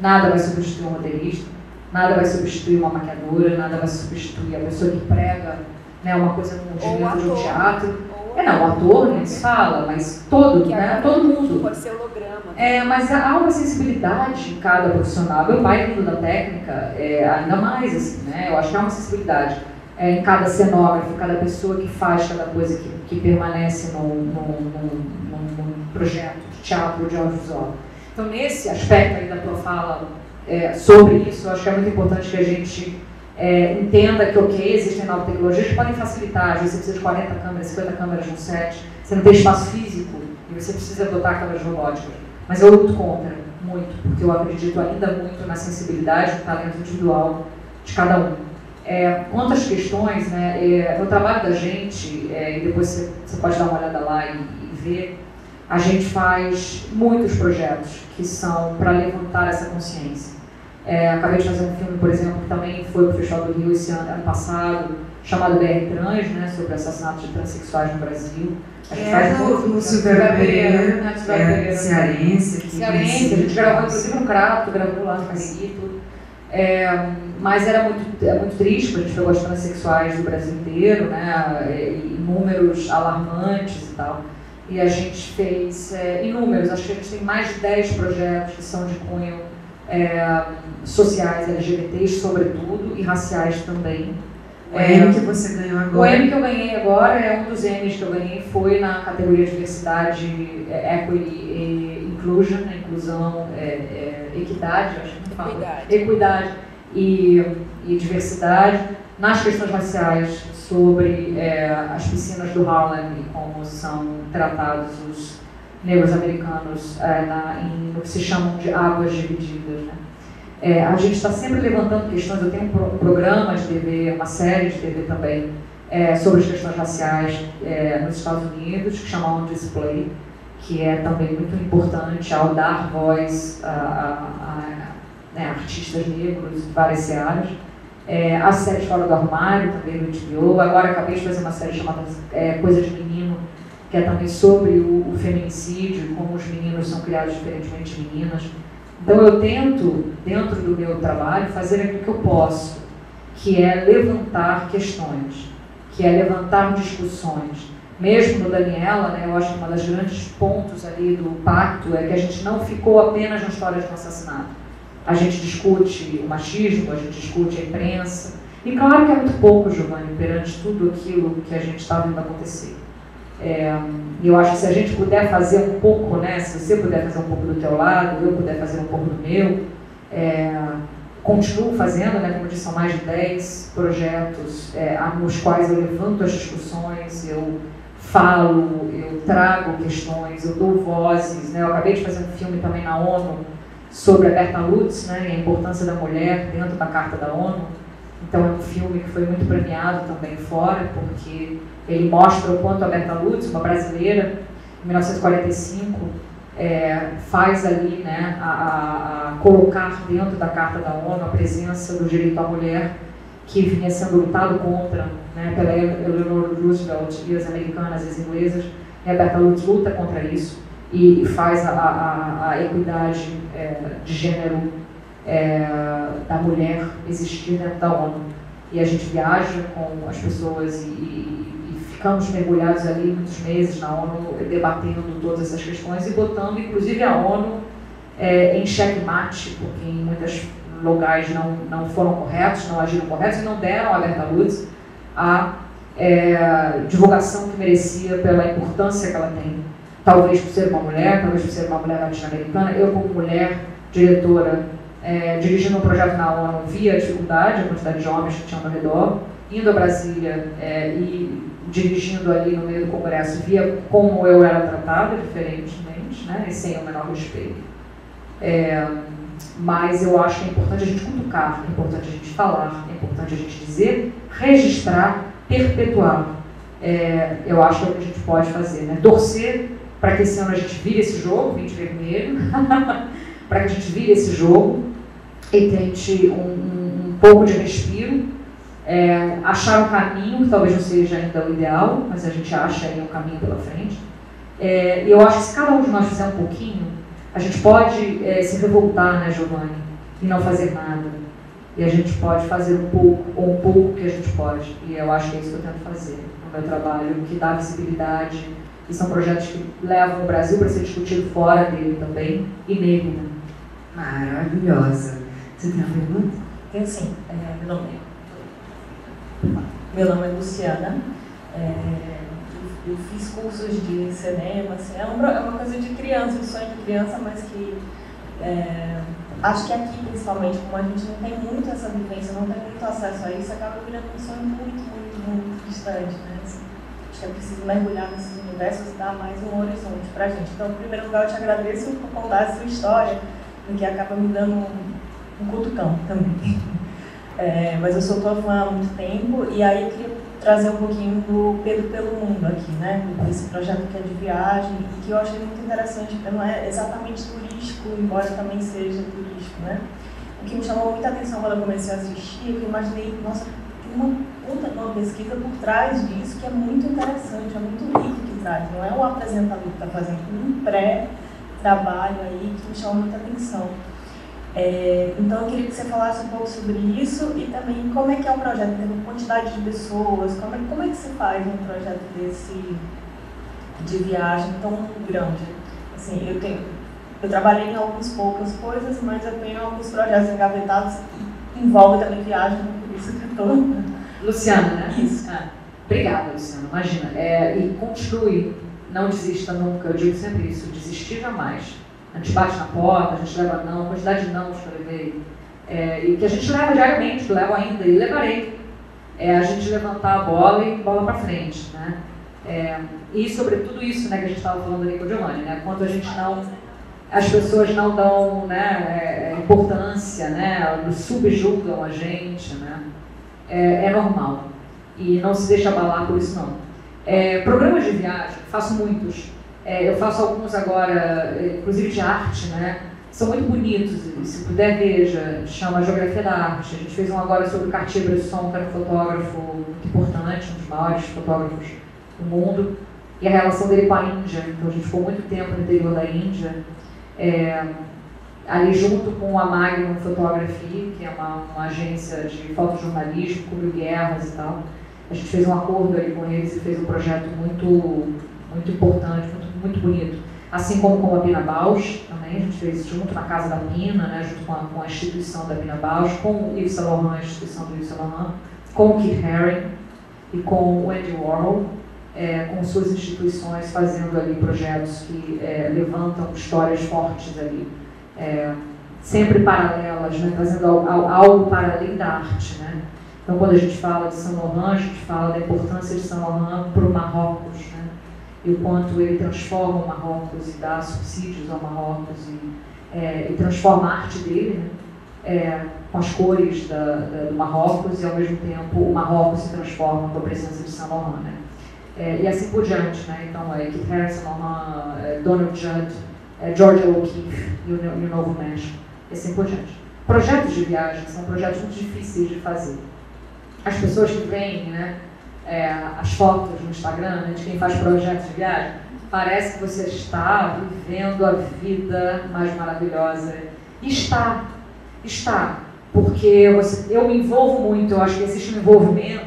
nada vai substituir um roteirista, nada vai substituir uma maquiadora, nada vai substituir a pessoa que prega né, uma coisa num movimento de um teatro é, não, o ator nem se fala, mas todo, né? Todo mundo.
Pode ser holograma.
É, mas há uma sensibilidade em cada profissional. Meu pai, vindo da técnica, é, ainda mais, assim, né? Eu acho que há uma sensibilidade é, em cada cenógrafo, cada pessoa que faz cada coisa que, que permanece num projeto de teatro, de audiovisual. Então, nesse aspecto aí da tua fala é, sobre isso, eu acho que é muito importante que a gente é, entenda que, ok, existem novas tecnologias que podem facilitar, às vezes você precisa de 40 câmeras, 50 câmeras no set, você não tem espaço físico e você precisa adotar câmeras robóticas. Mas eu luto contra, muito, porque eu acredito ainda muito na sensibilidade, no talento individual de cada um. É, outras questões, né, é, no trabalho da gente, é, e depois você, você, pode dar uma olhada lá e, e ver, a gente faz muitos projetos que são para levantar essa consciência. É, acabei de fazer um filme, por exemplo, que também foi para o Festival do Rio esse ano, ano passado, chamado BR Trans, né, sobre assassinatos de transexuais no Brasil.
A gente é, faz muito no Silvério Pereira, né, é, cearense.
Cearense, a gente gravou inclusive no Crato, gravou lá no tudo. É, mas era muito, é muito triste, porque a gente pegou as transexuais do Brasil inteiro, né, e números alarmantes e tal. E a gente fez é, inúmeros, acho que a gente tem mais de 10 projetos que são de cunho é, sociais LGBTs, sobretudo, e raciais também.
O é, M que você ganhou agora?
O M que eu ganhei agora é um dos M's que eu ganhei, foi na categoria Diversidade, é, Equity e Inclusion, né, inclusão, é, é, equidade, acho que não fala. Equidade. Equidade e, e diversidade, nas questões raciais, sobre é, as piscinas do Harlem e como são tratados os negros americanos é, na, em, no que se chamam de águas divididas. Né? É, a gente está sempre levantando questões, eu tenho um, pro, um, programa de TV, uma série de TV também, é, sobre as questões raciais é, nos Estados Unidos, que chama On Display, que é também muito importante ao dar voz a, a, a né, artistas negros de várias áreas. É, a série Fora do Armário, também no HBO. Agora acabei de fazer uma série chamada é, Coisa de Menino, que é também sobre o, o feminicídio, como os meninos são criados diferentemente de meninas. Então eu tento, dentro do meu trabalho, fazer aquilo que eu posso, que é levantar questões, que é levantar discussões. Mesmo no Daniela, né, eu acho que uma das grandes pontos ali do pacto é que a gente não ficou apenas na história de um assassinato. A gente discute o machismo, a gente discute a imprensa. E claro que é muito pouco, Giovanni, perante tudo aquilo que a gente está vendo acontecer. É, eu acho que se a gente puder fazer um pouco, né, se você puder fazer um pouco do teu lado, eu puder fazer um pouco do meu, é, continuo fazendo, né, como disse, são mais de 10 projetos é, nos quais eu levanto as discussões, eu falo, eu trago questões, eu dou vozes. Né, eu acabei de fazer um filme também na ONU sobre a Berta Lutz né, e a importância da mulher dentro da Carta da ONU. Então é um filme que foi muito premiado também fora, porque ele mostra o quanto a Berta Lutz, uma brasileira, em 1945, é, faz ali né, a, a, a, colocar dentro da Carta da ONU a presença do direito à mulher que vinha sendo lutado contra né, pela Eleanor Roosevelt e as americanas e as inglesas. E a Berta Lutz luta contra isso e, e faz a, a equidade é, de gênero é, da mulher existir dentro da ONU. E a gente viaja com as pessoas e, e ficamos mergulhados ali muitos meses na ONU debatendo todas essas questões e botando inclusive a ONU é, em checkmate, porque em muitos lugares não, não foram corretos, não agiram corretos e não deram alerta luz a é, divulgação que merecia pela importância que ela tem. Talvez por ser uma mulher, talvez por ser uma mulher latino-americana, eu como mulher, diretora, é, dirigindo um projeto na ONU, via a dificuldade, a quantidade de homens que tinham ao redor, indo a Brasília é, e dirigindo ali no meio do Congresso, via como eu era tratada, diferentemente, né, e sem o menor respeito. É, mas eu acho que é importante a gente cutucar, é importante a gente falar, é importante a gente dizer, registrar, perpetuar. É, eu acho que é o que a gente pode fazer, né? Torcer para que esse ano a gente vire esse jogo, 20 vermelho, para que a gente vire esse jogo e tente um, um, um pouco de respiro é, achar um caminho, que talvez não seja ainda o ideal, mas a gente acha aí um caminho pela frente. É, e eu acho que se cada um de nós fizer um pouquinho, a gente pode é, se revoltar, né, Giovanni, e não fazer nada. E a gente pode fazer um pouco, ou um pouco que a gente pode. E eu acho que é isso que eu tento fazer no meu trabalho, que dá visibilidade. E são projetos que levam o Brasil para ser discutido fora dele também, e nele. Né?
Maravilhosa. Você tem uma pergunta?
Tenho sim. É, meu nome é meu nome é Luciana. É, eu fiz cursos de cinema, assim, é, uma, é uma coisa de criança, um sonho de criança, mas que é, acho que aqui, principalmente, como a gente não tem muito essa vivência, não tem muito acesso a isso, acaba virando um sonho muito, muito, muito distante, né? Assim, acho que é preciso mergulhar nesses universos e dar mais um horizonte pra gente. Então, em primeiro lugar, eu te agradeço por contar a sua história, porque acaba me dando um, um cutucão também. É, mas eu sou tua fã há muito tempo e aí eu queria trazer um pouquinho do Pedro pelo Mundo aqui, né? Esse projeto que é de viagem e que eu achei muito interessante, porque não é exatamente turístico, embora também seja turístico, né? O que me chamou muita atenção quando eu comecei a assistir, é que eu imaginei, nossa, tem uma puta de uma pesquisa por trás disso que é muito interessante, é muito rico que traz. Não é o apresentador que está fazendo, um pré-trabalho aí que me chamou muita atenção. É, então eu queria que você falasse um pouco sobre isso e também como é que é o projeto, tem quantidade de pessoas, como é, como é que se faz um projeto desse de viagem tão grande. Assim, eu tenho, eu trabalhei em algumas poucas coisas, mas eu tenho alguns projetos engavetados que envolvem também viagem, por isso que estou.
Luciana, né?
Isso.
Ah, obrigada, Luciana. Imagina. É, e continue, não desista nunca. Eu digo sempre isso: desistir jamais a gente bate na porta, a gente leva não, quantidade de não que eu levei, é, e que a gente leva diariamente, que levo ainda e levarei, é a gente levantar a bola e bola para frente, né? É, e sobre tudo isso né, que a gente estava falando ali com o Giovanni, né? Quanto a gente não, as pessoas não dão né, é, importância, né? Subjugam a gente, né? É, é normal. E não se deixa abalar por isso não. É, programas de viagem, faço muitos. É, eu faço alguns agora, inclusive de arte, né? São muito bonitos, se puder veja, chama Geografia da Arte. A gente fez um agora sobre o Cartier-Bresson, que era um fotógrafo muito importante, um dos maiores fotógrafos do mundo, e a relação dele com a Índia. Então a gente ficou muito tempo no interior da Índia. É, ali junto com a Magnum Photography, que é uma, uma agência de fotojornalismo, cobriu guerras e tal. A gente fez um acordo ali com eles e fez um projeto muito, muito importante, muito, muito bonito. Assim como com a Pina Bausch, também a gente fez junto na Casa da Pina, né, junto com a, com a instituição da Pina Bausch, com o Yves Saint Laurent, a instituição do Yves Saint Laurent, com o Keith Haring e com o Andy Warhol, é, com suas instituições fazendo ali projetos que é, levantam histórias fortes ali é, sempre paralelas, né, fazendo algo, algo para além da arte. Né? Então, quando a gente fala de São Laurent, a gente fala da importância de São Laurent para o Marrocos? E o quanto ele transforma o Marrocos e dá subsídios ao Marrocos e, é, e transforma a arte dele né? é, com as cores da, da, do Marrocos e, ao mesmo tempo, o Marrocos se transforma com a presença de São Laurent. Né? É, e assim por diante. Né? Então, é, Keith Harrison, Laurent, é, Donald Judd, é, Georgia O'Keeffe e o, e o Novo México, e assim por diante. Projetos de viagem são projetos muito difíceis de fazer. As pessoas que veem né, é, as fotos no Instagram né, de quem faz projetos de viagem, parece que você está vivendo a vida mais maravilhosa. Está, está. Porque você, eu me envolvo muito, eu acho que existe um envolvimento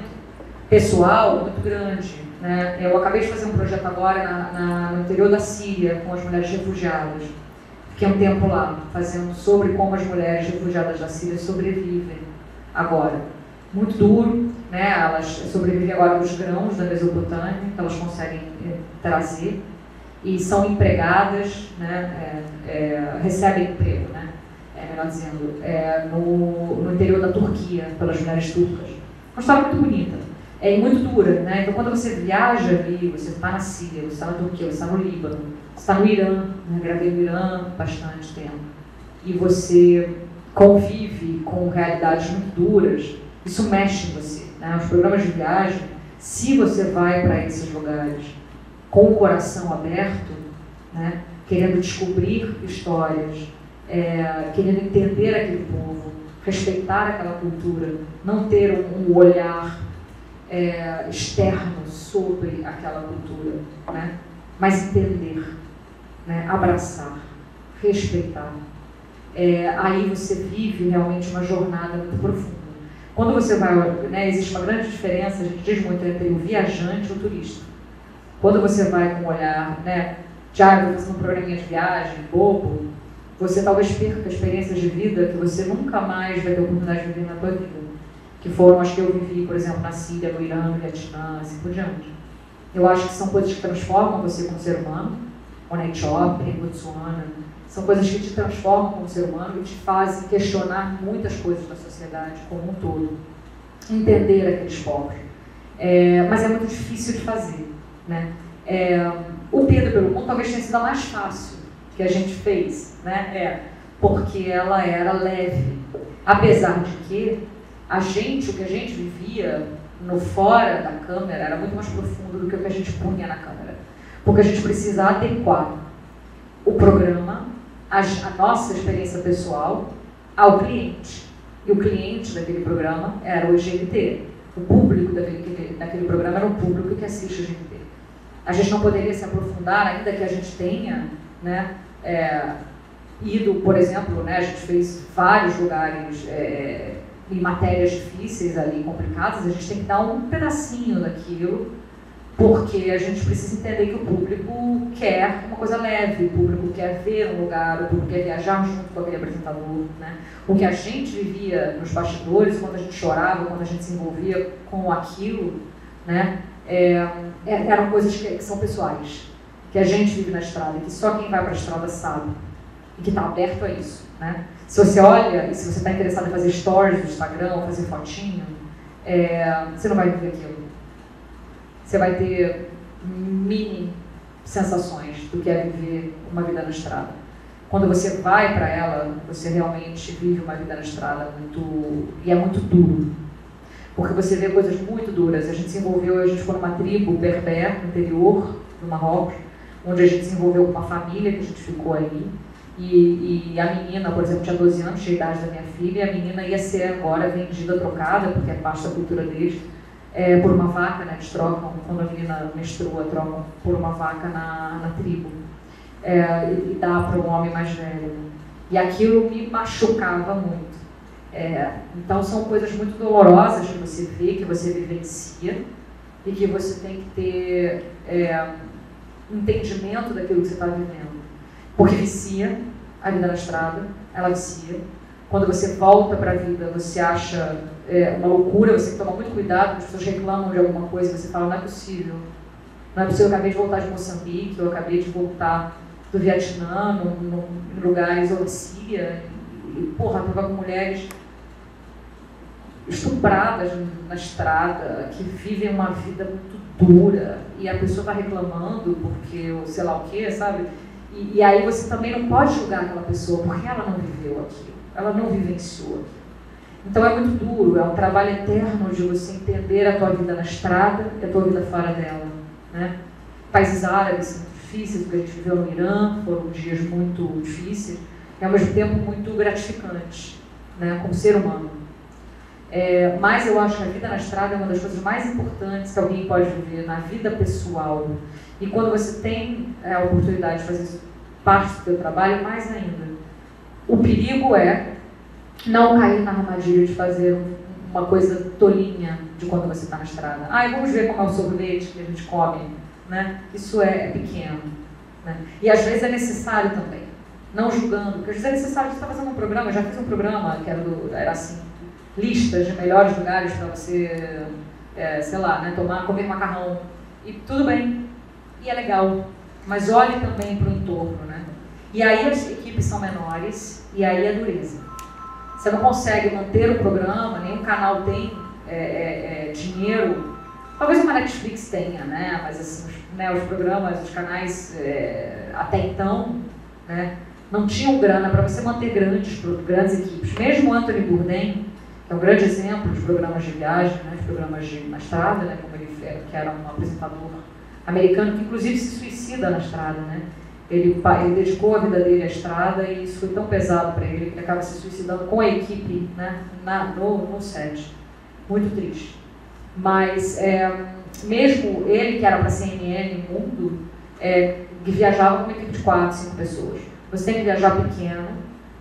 pessoal muito grande né? Eu acabei de fazer um projeto agora na, na, no interior da Síria com as mulheres refugiadas. Fiquei um tempo lá fazendo sobre como as mulheres refugiadas da Síria sobrevivem agora. Muito duro, né? elas sobrevivem agora dos grãos da Mesopotâmia, que elas conseguem é, trazer, e são empregadas, né? É, é, recebem emprego, né? é, melhor dizendo, é, no, no interior da Turquia, pelas mulheres turcas. Uma história muito bonita é muito dura, né? Então quando você viaja ali, você está na Síria, você está na Turquia, você está no Líbano, você está no Irã, né? gravei no Irã bastante tempo, e você convive com realidades muito duras, isso mexe em você. Né? Os programas de viagem, se você vai para esses lugares com o coração aberto, né? querendo descobrir histórias, é, querendo entender aquele povo, respeitar aquela cultura, não ter um, olhar é, externo sobre aquela cultura, né? mas entender, né? abraçar, respeitar. É, aí você vive realmente uma jornada muito profunda. Quando você vai, né, existe uma grande diferença, a gente diz muito, entre o viajante e o turista. Quando você vai com um olhar, né, já eu fazendo um programinha de viagem, bobo, você talvez perca experiências de vida que você nunca mais vai ter oportunidade de viver na sua vida que foram as que eu vivi, por exemplo, na Síria, no Irã, no Vietnã, assim por diante. Eu acho que são coisas que transformam você como ser humano, ou na Etiópia, em Botsuana, são coisas que te transformam como ser humano e te fazem questionar muitas coisas da sociedade como um todo, entender aqueles povos. É, mas é muito difícil de fazer. Né? É, o Pedro pelo Mundo talvez tenha sido a mais fácil que a gente fez, né? É, porque ela era leve. Apesar de que a gente, o que a gente vivia no fora da câmera era muito mais profundo do que o que a gente punha na câmera. Porque a gente precisa adequar o programa, a, a nossa experiência pessoal, ao cliente. E o cliente daquele programa era o IGNT. O público daquele, daquele programa era o público que assiste o IGNT. A gente não poderia se aprofundar, ainda que a gente tenha né, é, ido, por exemplo, né, a gente fez vários lugares é, em matérias difíceis ali, complicadas, a gente tem que dar um pedacinho daquilo, porque a gente precisa entender que o público quer uma coisa leve, o público quer ver um lugar, o público quer viajar junto com aquele apresentador. Né? O que a gente vivia nos bastidores, quando a gente chorava, quando a gente se envolvia com aquilo, né? É, é eram coisas que, que são pessoais, que a gente vive na estrada, que só quem vai para a estrada sabe, e que está aberto a isso. Né? Se você olha, e se você está interessado em fazer stories no Instagram, fazer fotinho, é, você não vai viver aquilo. Você vai ter mini sensações do que é viver uma vida na estrada. Quando você vai para ela, você realmente vive uma vida na estrada muito e é muito duro, porque você vê coisas muito duras. A gente se envolveu, a gente foi numa tribo berber no interior do Marrocos, onde a gente se envolveu com uma família que a gente ficou ali e, e, a menina, por exemplo, tinha 12 anos, tinha a idade da minha filha, e a menina ia ser agora vendida, trocada, porque é parte da cultura deles, é, por uma vaca, né? Eles trocam, quando a menina menstrua, trocam por uma vaca na, na tribo. É, e, dá para um homem mais velho. E aquilo me machucava muito. É, então são coisas muito dolorosas que você vê, que você vivencia e que você tem que ter é, entendimento daquilo que você está vivendo. Porque vicia, a vida na estrada, ela vicia. Quando você volta para a vida, você acha é, uma loucura, você tem que tomar muito cuidado, as pessoas reclamam de alguma coisa, você fala, não é possível. Não é possível, eu acabei de voltar de Moçambique, eu acabei de voltar do Vietnã, em lugares, ou Síria, e, porra, tava com mulheres estupradas na estrada, que vivem uma vida muito dura, e a pessoa está reclamando porque, sei lá o quê, sabe? E, e, aí você também não pode julgar aquela pessoa, porque ela não viveu aquilo, ela não vivenciou aquilo. Então é muito duro, é um trabalho eterno de você entender a tua vida na estrada e a tua vida fora dela. Né? Países árabes são difíceis, o que a gente viveu no Irã, foram dias muito difíceis, e ao mesmo tempo muito gratificantes, né? como ser humano. É, mas eu acho que a vida na estrada é uma das coisas mais importantes que alguém pode viver na vida pessoal. E quando você tem é, a oportunidade de fazer parte do seu trabalho, mais ainda. O perigo é não cair na armadilha de fazer uma coisa tolinha de quando você está na estrada. Ah, vamos ver como é o sorvete que a gente come. Né? Isso é, é pequeno. Né? E às vezes é necessário também. Não julgando, porque às vezes é necessário. Você está fazendo um programa, já fiz um programa que era, do, era assim, listas de melhores lugares para você, é, sei lá, né, tomar, comer macarrão. E tudo bem, e é legal. Mas olhe também para o entorno, né? E aí as equipes são menores, e aí é dureza. Você não consegue manter o programa, nenhum canal tem é, é, é, dinheiro. Talvez uma Netflix tenha, né? Mas assim, os, né, os programas, os canais é, até então, né, não tinham grana para você manter grandes, grandes equipes. Mesmo Anthony Bourdain, que é um grande exemplo de programas de viagem, né, de programas de na estrada, né, como ele que era um apresentador americano que inclusive se suicida na estrada, né? Ele, ele dedicou a vida dele à estrada e isso foi tão pesado para ele que ele acaba se suicidando com a equipe né, na, no, no set. Muito triste. Mas, é, mesmo ele, que era para a CNN Mundo, é, viajava com uma equipe de quatro, cinco pessoas. Você tem que viajar pequeno,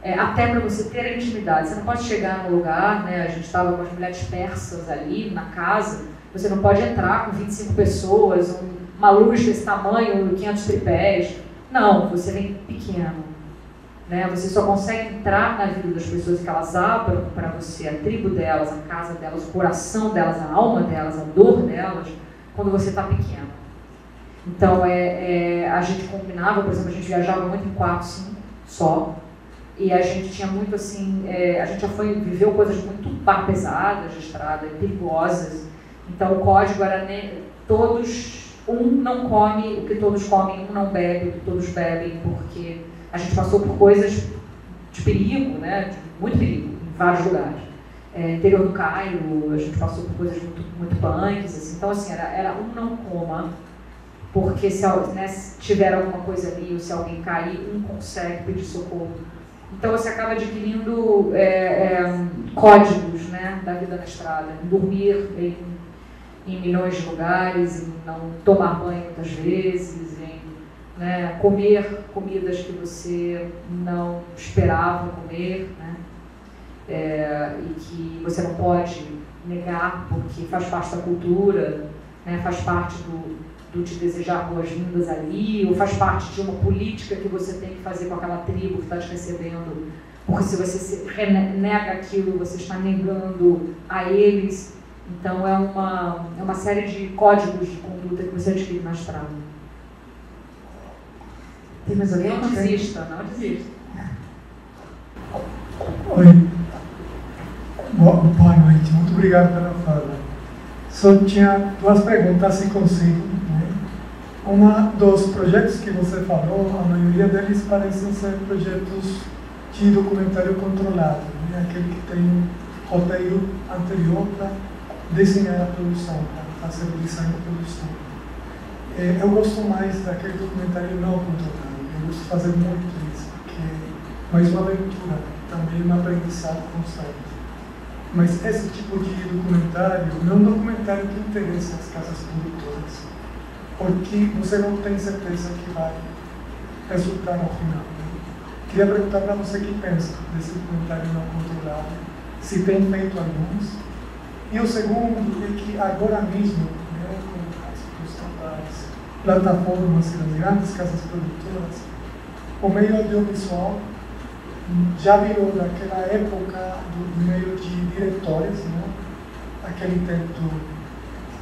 é, até para você ter a intimidade. Você não pode chegar no lugar, né, a gente estava com as mulheres persas ali na casa, você não pode entrar com 25 pessoas, um, uma luz desse tamanho, 500 tripés. Não, você vem pequeno. Né? Você só consegue entrar na vida das pessoas que elas abram para você a tribo delas, a casa delas, o coração delas, a alma delas, a dor delas, quando você está pequeno. Então, é, é, a gente combinava, por exemplo, a gente viajava muito em quatro, cinco, só. E a gente tinha muito assim, é, a gente já foi, viveu coisas muito pesadas de estrada, perigosas. Então, o código era ne, todos um não come o que todos comem, um não bebe o que todos bebem, porque a gente passou por coisas de perigo, né, de muito perigo, em vários lugares. É, interior do Cairo, a gente passou por coisas muito, muito punks, assim. então assim, era, era um não coma, porque se, né, se tiver alguma coisa ali, ou se alguém cair, um consegue pedir socorro. Então você acaba adquirindo é, é, códigos né, da vida na estrada, dormir em em milhões de lugares, em não tomar banho muitas vezes, em né, comer comidas que você não esperava comer, né, é, e que você não pode negar porque faz parte da cultura, né, faz parte do, do te desejar boas-vindas ali, ou faz parte de uma política que você tem que fazer com aquela tribo que está te recebendo, porque se você nega aquilo, você está negando a eles então, é uma, é uma série de códigos de conduta que você adquire na estrada. Tem mais alguém? Não desista, não desista.
Oi. Boa, boa noite, muito obrigado pela fala. Só tinha duas perguntas, se consigo. Né? Uma dos projetos que você falou, a maioria deles parecem ser projetos de documentário controlado, né? aquele que tem roteiro anterior para desenhar a produção, para fazer o design da produção. É, eu gosto mais daquele documentário não controlado, eu gosto de fazer muito isso, porque é mais uma aventura, também um aprendizado constante. Mas esse tipo de documentário não é um documentário que interessa as casas produtoras, porque você não tem certeza que vai resultar ao final. Né? Queria perguntar para você que pensa desse documentário não controlado, se tem feito alguns. E o segundo é que agora mesmo, né, com as questão das plataformas e das grandes casas produtoras, o meio audiovisual já virou daquela época do meio de diretórios, né? aquele tempo do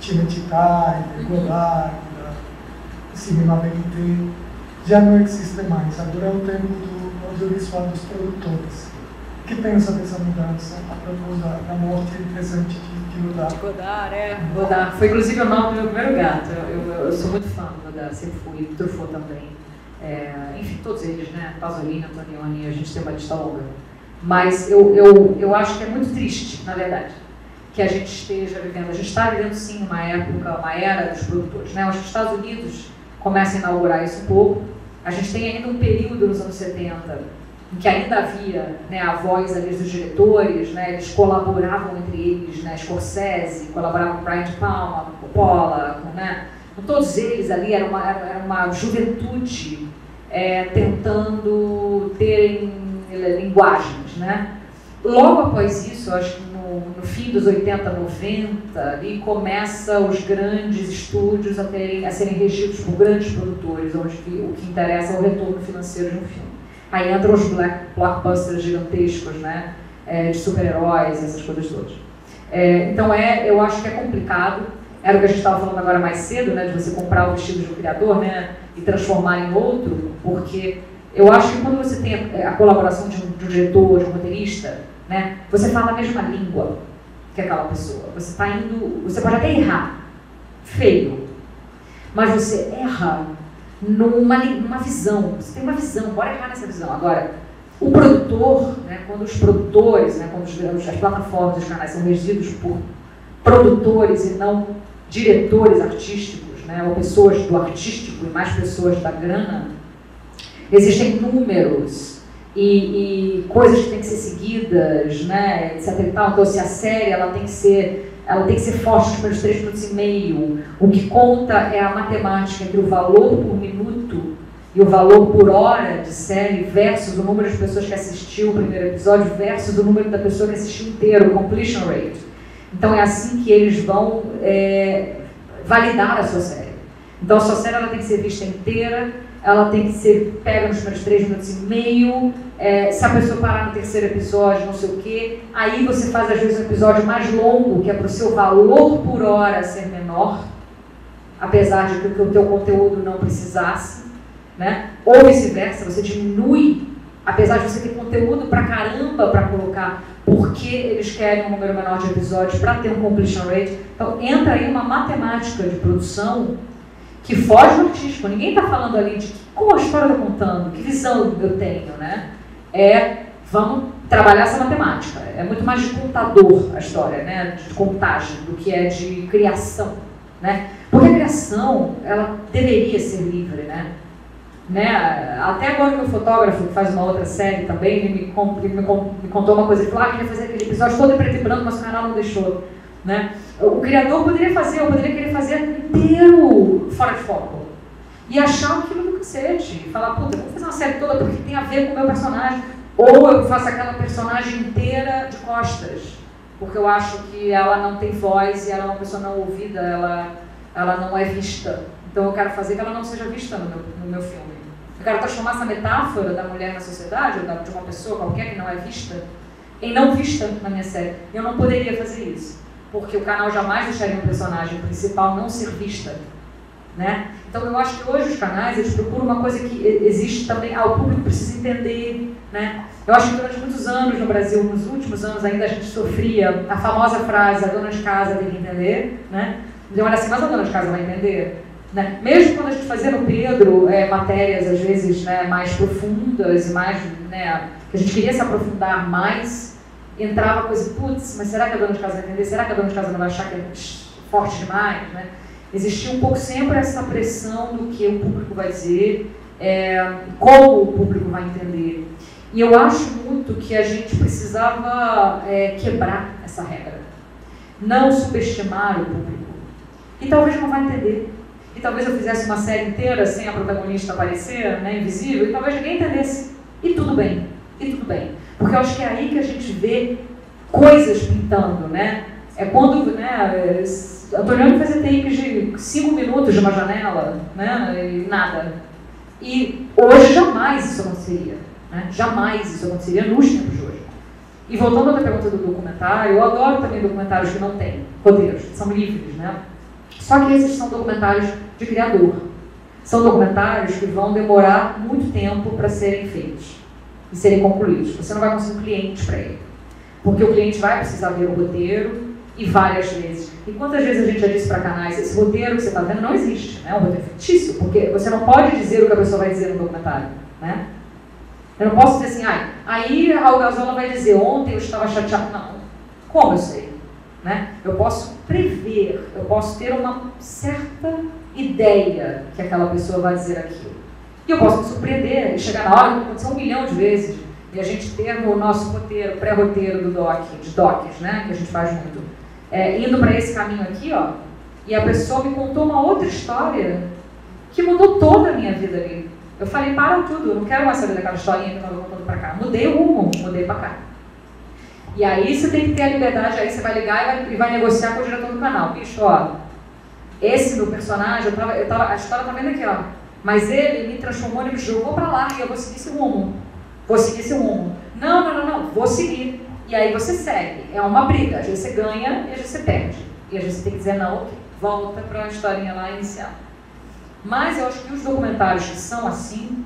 Tinetitai, Godard, Cinema BNT, já não existe mais. Agora é o tempo do audiovisual dos produtores. O que pensa dessa mudança a propósito da, da morte presente de, de Godard?
Godard, é. Godard. Foi inclusive o nome do meu primeiro gato. Eu, eu, eu sou muito fã do Godard, sempre fui, Truffaut também. É, enfim, todos eles, né? Pasolini, Antonioni, a gente tem uma lista longa. Mas eu, eu, eu acho que é muito triste, na verdade, que a gente esteja vivendo. A gente está vivendo, sim, uma época, uma era dos produtores. Né? Os Estados Unidos começam a inaugurar isso um pouco. A gente tem ainda um período nos anos 70 em que ainda havia né, a voz ali dos diretores, né, eles colaboravam entre eles, né, Scorsese colaborava com Brian De Palma, com Coppola, com, né, todos eles ali, era uma, era uma juventude é, tentando terem linguagens, né? Logo após isso, acho que no, no, fim dos 80, 90, ali começa os grandes estúdios a, terem, a serem regidos por grandes produtores, onde o que interessa é o retorno financeiro de um filme. Aí entram os black, blockbusters gigantescos, né? É, de super-heróis, essas coisas todas. É, então é, eu acho que é complicado. Era o que a gente estava falando agora mais cedo, né? De você comprar o vestido de um criador, né? E transformar em outro, porque eu acho que quando você tem a, a colaboração de um, de um, diretor, de um roteirista, né, você fala a mesma língua que aquela pessoa. Você está indo. Você pode até errar, feio, mas você erra numa, numa visão. Você tem uma visão, pode errar nessa visão. Agora, o produtor, né, quando os produtores, né, quando os, as plataformas, os canais são regidos por produtores e não diretores artísticos, né, ou pessoas do artístico e mais pessoas da grana, existem números e, e, coisas que têm que ser seguidas, né, etc. Então, se a série ela tem que ser ela tem que ser forte nos primeiros três minutos e meio. O que conta é a matemática entre o valor por minuto e o valor por hora de série versus o número de pessoas que assistiu o primeiro episódio versus o número da pessoa que assistiu inteiro, o completion rate. Então é assim que eles vão é, validar a sua série. Então a sua série ela tem que ser vista inteira, ela tem que ser pega nos primeiros três minutos e meio. É, se a pessoa parar no terceiro episódio, não sei o quê, aí você faz às vezes um episódio mais longo, que é para o seu valor por hora ser menor, apesar de que o teu conteúdo não precisasse, né? Ou vice-versa, você diminui, apesar de você ter conteúdo pra caramba para colocar, porque eles querem um número menor de episódios para ter um completion rate. Então entra aí uma matemática de produção que foge do artístico. Ninguém está falando ali de como a história está contando, que visão eu tenho, né? É, vamos trabalhar essa matemática. É muito mais de contador a história, né? De contagem, do que é de criação, né? Porque a criação, ela deveria ser livre, né? Né? Até agora meu fotógrafo, que faz uma outra série também, ele me, me, me contou uma coisa, ele falou, ah, queria fazer aquele episódio todo em preto e branco, mas o canal não deixou. Né? O criador poderia fazer, eu poderia querer fazer inteiro fora de foco. E achar aquilo do cacete. Falar, puta, vou fazer uma série toda porque tem a ver com o meu personagem. Ou eu faço aquela personagem inteira de costas. Porque eu acho que ela não tem voz e ela é uma pessoa não ouvida, ela, ela não é vista. Então eu quero fazer que ela não seja vista no meu, no meu filme. Eu quero transformar essa metáfora da mulher na sociedade, ou de uma pessoa qualquer que não é vista, em não vista na minha série. Eu não poderia fazer isso porque o canal jamais deixaria um personagem principal não ser vista. Né? Então eu acho que hoje os canais eles procuram uma coisa que existe também, ah, o público precisa entender. Né? Eu acho que durante muitos anos no Brasil, nos últimos anos ainda a gente sofria a famosa frase, a dona de casa tem que entender. Né? Então olha assim, mas a dona de casa vai entender? Né? Mesmo quando a gente fazia no Pedro é, matérias às vezes né, mais profundas e mais, né, que a gente queria se aprofundar mais, entrava coisa, putz, mas será que a dona de casa vai entender? Será que a dona de casa não vai achar que é forte demais? Né? Existia um pouco sempre essa pressão do que o público vai dizer, é, como o público vai entender. E eu acho muito que a gente precisava é, quebrar essa regra. Não subestimar o público. E talvez não vai entender. E talvez eu fizesse uma série inteira sem a protagonista aparecer, né, invisível, e talvez ninguém entendesse. E tudo bem, e tudo bem. Porque eu acho que é aí que a gente vê coisas pintando, né? É quando, né, Antonioni fazia takes de cinco minutos de uma janela, né, e nada. E hoje jamais isso aconteceria, né? Jamais isso aconteceria nos tempos de hoje. E voltando à pergunta do documentário, eu adoro também documentários que não têm roteiros, são livres, né? Só que esses são documentários de criador. São documentários que vão demorar muito tempo para serem feitos e serem concluídos. Você não vai conseguir um cliente para ele. Porque o cliente vai precisar ver o roteiro e várias vezes. E quantas vezes a gente já disse para canais, esse roteiro que você está vendo não existe, né? É um roteiro fictício, porque você não pode dizer o que a pessoa vai dizer no documentário, né? Eu não posso dizer assim, ah, aí a Algazola vai dizer, ontem eu estava chateado. Não. Como eu sei? Né? Eu posso prever, eu posso ter uma certa ideia que aquela pessoa vai dizer aquilo. Eu posso me surpreender e chegar na hora, aconteceu um milhão de vezes, e a gente ter no nosso roteiro, pré-roteiro do doc, de docs, né, que a gente faz muito, é, indo para esse caminho aqui, ó, e a pessoa me contou uma outra história que mudou toda a minha vida ali. Eu falei, para tudo, eu não quero mais saber daquela historinha que eu estava contando para cá. Mudei o rumo, mudei para cá. E aí você tem que ter a liberdade, aí você vai ligar e vai, e vai negociar com o diretor do canal. Bicho, ó, esse meu personagem, eu tava, eu tava, a história tá vendo aqui, ó. Mas ele me transformou, ele me jogou para lá e eu vou seguir esse rumo. Vou seguir esse rumo. Não, não, não, não, vou seguir. E aí você segue. É uma briga. Às vezes você ganha e às vezes você perde. E às vezes você tem que dizer não, volta para a historinha lá inicial. Mas eu acho que os documentários que são assim,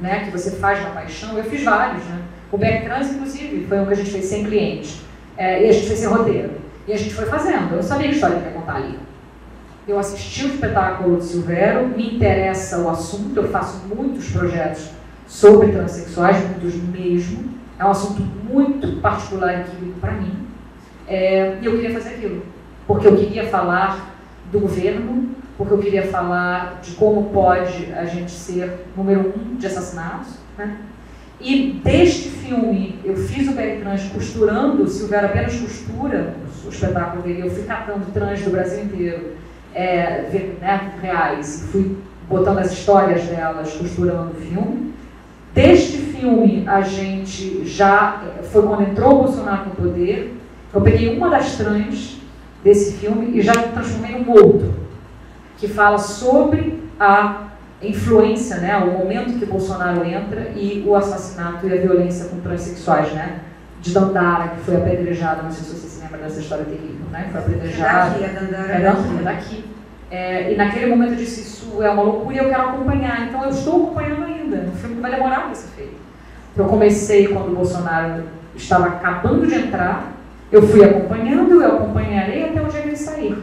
né, que você faz na paixão, eu fiz vários, né? O Bertrand, inclusive, foi um que a gente fez sem cliente. É, e a gente fez sem roteiro. E a gente foi fazendo. Eu sabia que história que ia contar ali. Eu assisti o espetáculo de Silvero, me interessa o assunto, eu faço muitos projetos sobre transexuais, muitos mesmo. É um assunto muito particular e químico para mim. É, e eu queria fazer aquilo, porque eu queria falar do governo, porque eu queria falar de como pode a gente ser número um de assassinatos. Né? E deste filme, eu fiz o Trans costurando, houver apenas costura, o espetáculo dele, eu fui catando trans do Brasil inteiro, é, né, reais, fui botando as histórias delas, costurando o filme. Deste filme, a gente já, foi quando entrou o Bolsonaro no poder, eu peguei uma das trans desse filme e já transformei um outro que fala sobre a influência, né, o momento que Bolsonaro entra e o assassinato e a violência com transexuais, né? De Dandara, que foi apedrejada, não sei se você se lembra dessa história terrível, né? Foi apedrejada.
É daqui, a Dandara
é daqui. É daqui. É, e naquele momento eu disse, isso é uma loucura e eu quero acompanhar. Então eu estou acompanhando ainda, um filme que vai demorar para ser feito. Eu comecei quando o Bolsonaro estava acabando de entrar, eu fui acompanhando, eu acompanharei até o dia que ele sair.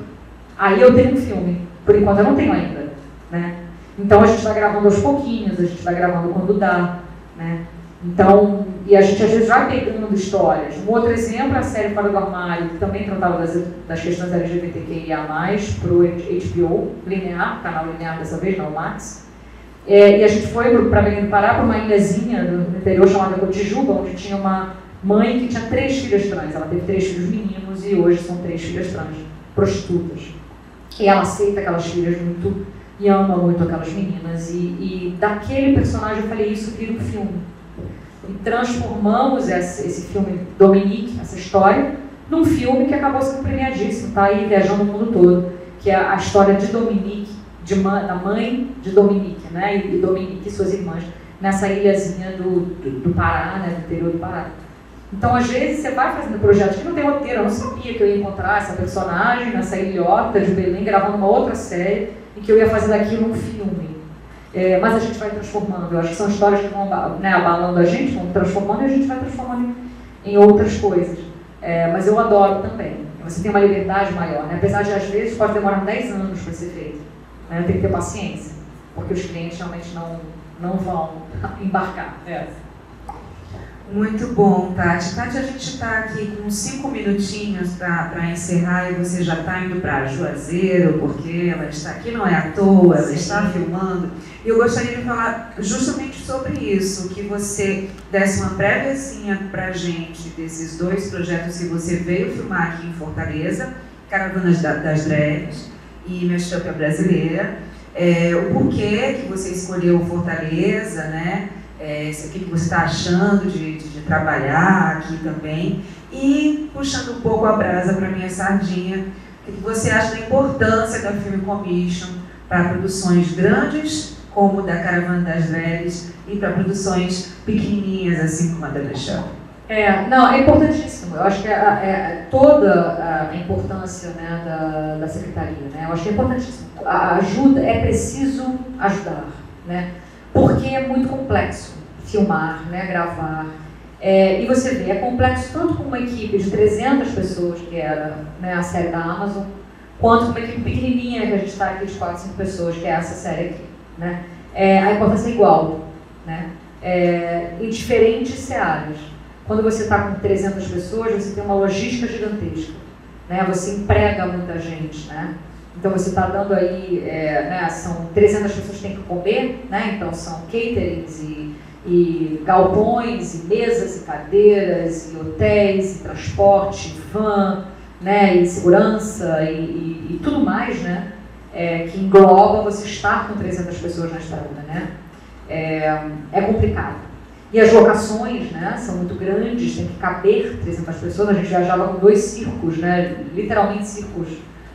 Aí eu tenho um filme. Por enquanto eu não tenho ainda. Né? Então a gente vai gravando aos pouquinhos, a gente vai gravando quando dá. Né? Então, e a gente às vezes vai pegando histórias. Um outro exemplo é a série Fora do Armário, que também tratava das, das questões LGBTQIA, para o HBO, linear, canal linear dessa vez, não Max. É, e a gente foi para Belém do Pará, para uma ilhazinha no interior chamada Cotijuba, onde tinha uma mãe que tinha três filhas trans. Ela teve três filhos meninos e hoje são três filhas trans, prostitutas. E ela aceita aquelas filhas muito e ama muito aquelas meninas. E, e daquele personagem eu falei, isso vira um filme. E transformamos esse, esse filme Dominique, essa história, num filme que acabou sendo premiadíssimo, está aí viajando o mundo todo, que é a história de Dominique, de, da mãe de Dominique, né? E, e Dominique e suas irmãs, nessa ilhazinha do, do, do Pará, né? do interior do Pará. Então, às vezes, você vai fazendo projetos que não tem roteiro. Eu não sabia que eu ia encontrar essa personagem nessa ilhota de Belém, gravando uma outra série, e que eu ia fazer daquilo um filme. É, mas a gente vai transformando. Eu acho que são histórias que vão né, abalando a gente, vão transformando e a gente vai transformando em, em outras coisas. É, mas eu adoro também. Você tem uma liberdade maior. Né? Apesar de, às vezes, pode demorar 10 anos para ser feito. Né? Tem que ter paciência, porque os clientes realmente não, não vão embarcar. É.
Muito bom, Tati. Tati, a gente está aqui com cinco minutinhos para encerrar e você já está indo para Juazeiro, porque ela está aqui, não é à toa, ela Sim. está filmando. E eu gostaria de falar justamente sobre isso, que você desse uma préviazinha para a gente desses dois projetos que você veio filmar aqui em Fortaleza, Caravanas das Dreves e Mashup Brasileira. É, o porquê que você escolheu Fortaleza, né? é, o que você está achando de, de, de, trabalhar aqui também. E puxando um pouco a brasa para minha sardinha, o que você acha da importância da Film Commission para produções grandes, como da Caravana das Velhas, e para produções pequenininhas, assim como a da Michelle?
É, não, é importantíssimo. Eu acho que é, é toda a importância né, da, da secretaria, né? Eu acho que é importantíssimo. A ajuda, é preciso ajudar, né? Porque é muito complexo filmar, né, gravar. É, e você vê, é complexo tanto com uma equipe de 300 pessoas, que era né, a série da Amazon, quanto com uma equipe pequenininha, que a gente está aqui de 4, 5 pessoas, que é essa série aqui. Né? É, a importância é igual, né? É, em diferentes searas. Quando você está com 300 pessoas, você tem uma logística gigantesca. Né? Você emprega muita gente. Né? Então você está dando aí, é, né, são 300 pessoas que têm que comer, né? então são caterings e, e galpões, e mesas, e cadeiras, e hotéis, e transporte, e van, né, e segurança, e, e, e tudo mais, né, é, que engloba você estar com 300 pessoas na estrada, né, é, é complicado. E as locações né, são muito grandes, tem que caber 300 pessoas. A gente viajava com dois circos, né, literalmente circos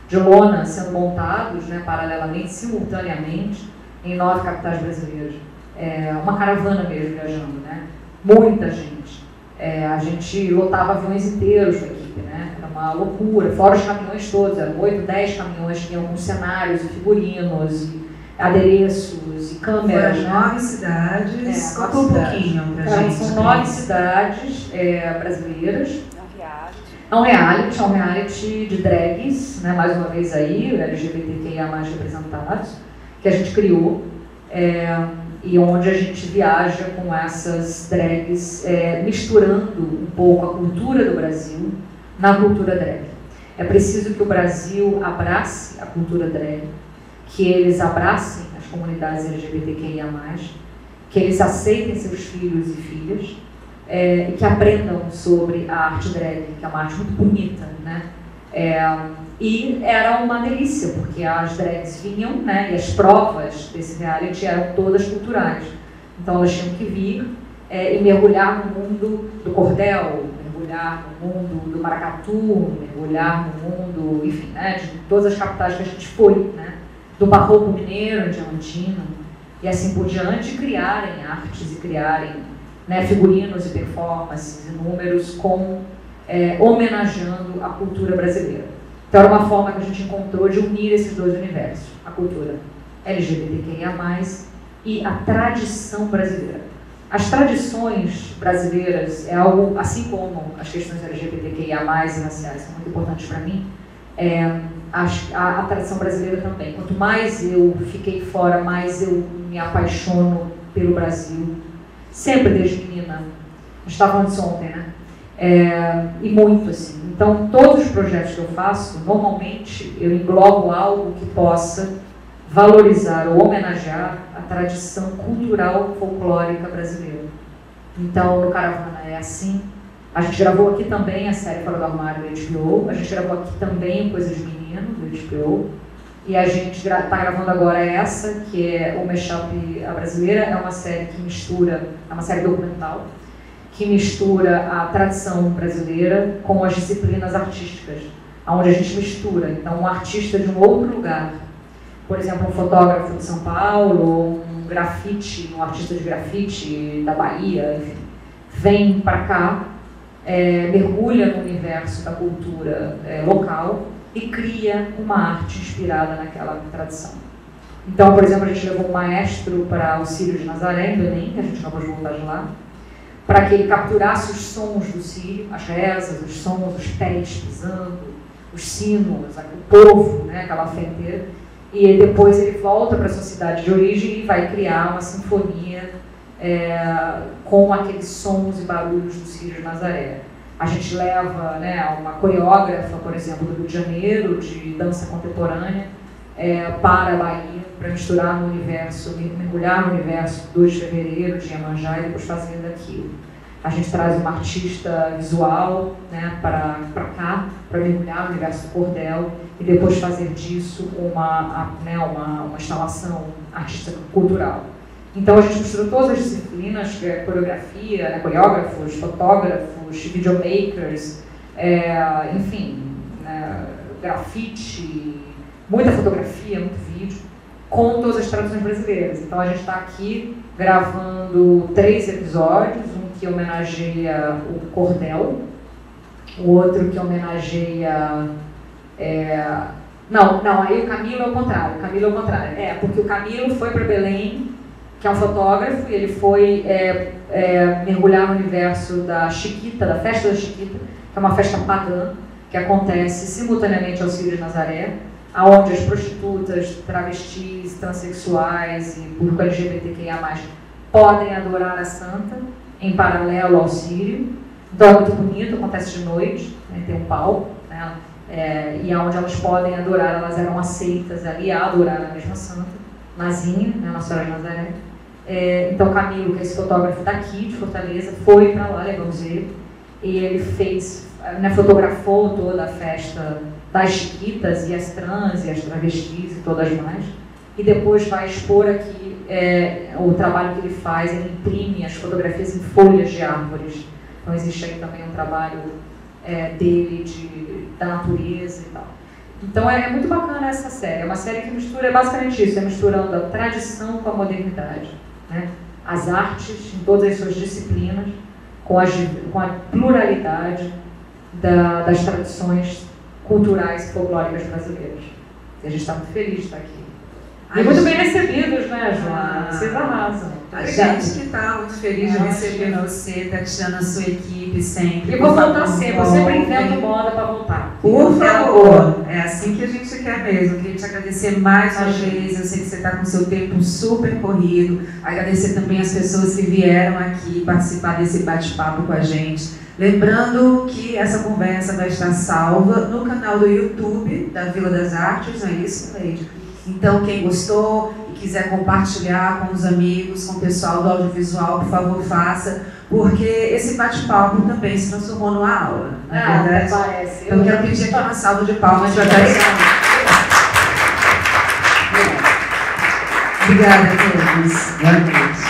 de lona sendo montados né, paralelamente, simultaneamente, em nove capitais brasileiras. É, uma caravana mesmo viajando, né? muita gente. É, a gente lotava aviões inteiros com a equipe, né? Uma loucura, fora os caminhões todos, eram oito, dez caminhões que iam com cenários e figurinos. E, adereços e câmeras.
Foram nove cidades. É, Conta um pouquinho para
então, gente. São nove cidades é, brasileiras. É um reality, é um reality de drags, né, mais uma vez aí, LGBTQIA mais representados, que a gente criou, é, e onde a gente viaja com essas drags, é, misturando um pouco a cultura do Brasil na cultura drag. É preciso que o Brasil abrace a cultura drag, que eles abracem as comunidades LGBTQIA+, que eles aceitem seus filhos e filhas é, e que aprendam sobre a arte drag, que é uma arte muito bonita, né? É, e era uma delícia, porque as drags vinham, né? E as provas desse reality eram todas culturais. Então elas tinham que vir é, e mergulhar no mundo do cordel, mergulhar no mundo do maracatu, mergulhar no mundo, enfim, né? De todas as capitais que a gente foi, né? do barroco mineiro, diamantino, e assim por diante, criarem artes e criarem né, figurinos e performances e números com, é, homenageando a cultura brasileira. Então era uma forma que a gente encontrou de unir esses dois universos, a cultura LGBTQIA+, e a tradição brasileira. As tradições brasileiras é algo, assim como as questões LGBTQIA+, e raciais são muito importantes para mim, é, a, a, a, tradição brasileira também. Quanto mais eu fiquei fora, mais eu me apaixono pelo Brasil. Sempre desde menina. Estava falando disso ontem, né? É, e muito assim. Então, todos os projetos que eu faço, normalmente eu englobo algo que possa valorizar ou homenagear tradição cultural folclórica brasileira. Então, no Caravana é assim. A gente gravou aqui também a série Fora do Armário do HBO. A gente gravou aqui também Coisas de Menino, do HBO. E a gente está gravando agora essa, que é o Mashup a Brasileira. É uma série que mistura, é uma série documental, que mistura a tradição brasileira com as disciplinas artísticas, onde a gente mistura. Então, um artista de um outro lugar, por exemplo, um fotógrafo de São Paulo, um grafite, um artista de grafite da Bahia, enfim, vem para cá, é, mergulha no universo da cultura é, local e cria uma arte inspirada naquela tradição. Então, por exemplo, a gente levou um maestro para o Sírio de Nazaré, em Belém, que a gente acabou de voltar de lá, para que ele capturasse os sons do Sírio, as rezas, os sons, os pés pisando, os sinos, o povo, né, aquela fé inteira. E depois ele volta para a sua cidade de origem e vai criar uma sinfonia é, com aqueles sons e barulhos do Sírio de Nazaré. A gente leva né, uma coreógrafa, por exemplo, do Rio de Janeiro, de dança contemporânea, é, para a Bahia, para misturar no universo, mergulhar no universo do 2 de fevereiro, de Iemanjá, e depois fazer daquilo. A gente traz uma artista visual né, para cá, para mergulhar no universo do cordel, e depois fazer disso uma, né, uma, uma instalação artística cultural. Então a gente mistura todas as disciplinas, é, coreografia, né, coreógrafos, fotógrafos, videomakers, é, enfim, né, grafite, muita fotografia, muito vídeo, com todas as traduções brasileiras. Então a gente está aqui gravando três episódios, um que homenageia o cordel, o outro que homenageia. É... Não, não, aí o Camilo é o contrário. O Camilo é o contrário. É, porque o Camilo foi para Belém, que é um fotógrafo, e ele foi é, é, mergulhar no universo da Chiquita, da festa da Chiquita, que é uma festa pagã, que acontece simultaneamente ao Círio de Nazaré, aonde as prostitutas, travestis, transexuais e público LGBTQIA+, podem adorar a santa em paralelo ao Sírio. Então é muito bonito, acontece de noite, né, tem um palco, né, é, e aonde elas podem adorar, elas eram aceitas ali a adorar a mesma santa, Nazinha, né, Nossa Senhora de Nazaré. É, então Camilo, que é esse fotógrafo daqui de Fortaleza, foi para lá, levou o e ele fez, né, fotografou toda a festa das chiquitas e as trans e as travestis e todas mais, e depois vai expor aqui é, o trabalho que ele faz, ele imprime as fotografias em folhas de árvores. Então existe aí também um trabalho é, dele de, da natureza e tal. Então é, é, muito bacana essa série. É uma série que mistura é basicamente isso, é misturando a tradição com a modernidade. Né? As artes em todas as suas disciplinas, com, as, com a pluralidade da, das tradições culturais e folclóricas brasileiras. E a gente está muito feliz de estar aqui. E muito bem recebidos, né, Joana? Vocês arrasam.
A gente que está muito feliz de receber você, Tatiana, sua equipe sempre.
E vou voltar sempre, eu sempre invento moda para voltar.
Por favor, é assim que a gente quer mesmo. Queria te agradecer mais uma vez. Eu sei que você está com seu tempo super corrido. Agradecer também as pessoas que vieram aqui participar desse bate-papo com a gente. Lembrando que essa conversa vai estar salva no canal do YouTube da Vila das Artes, não é isso, Leide? Então, quem gostou e quiser compartilhar com os amigos, com o pessoal do audiovisual, por favor, faça, porque esse bate-papo também se transformou numa aula, não é ah, verdade?
Parece.
Então, eu quero pedir aqui uma salva de palmas para a Obrigada a todos. Boa noite.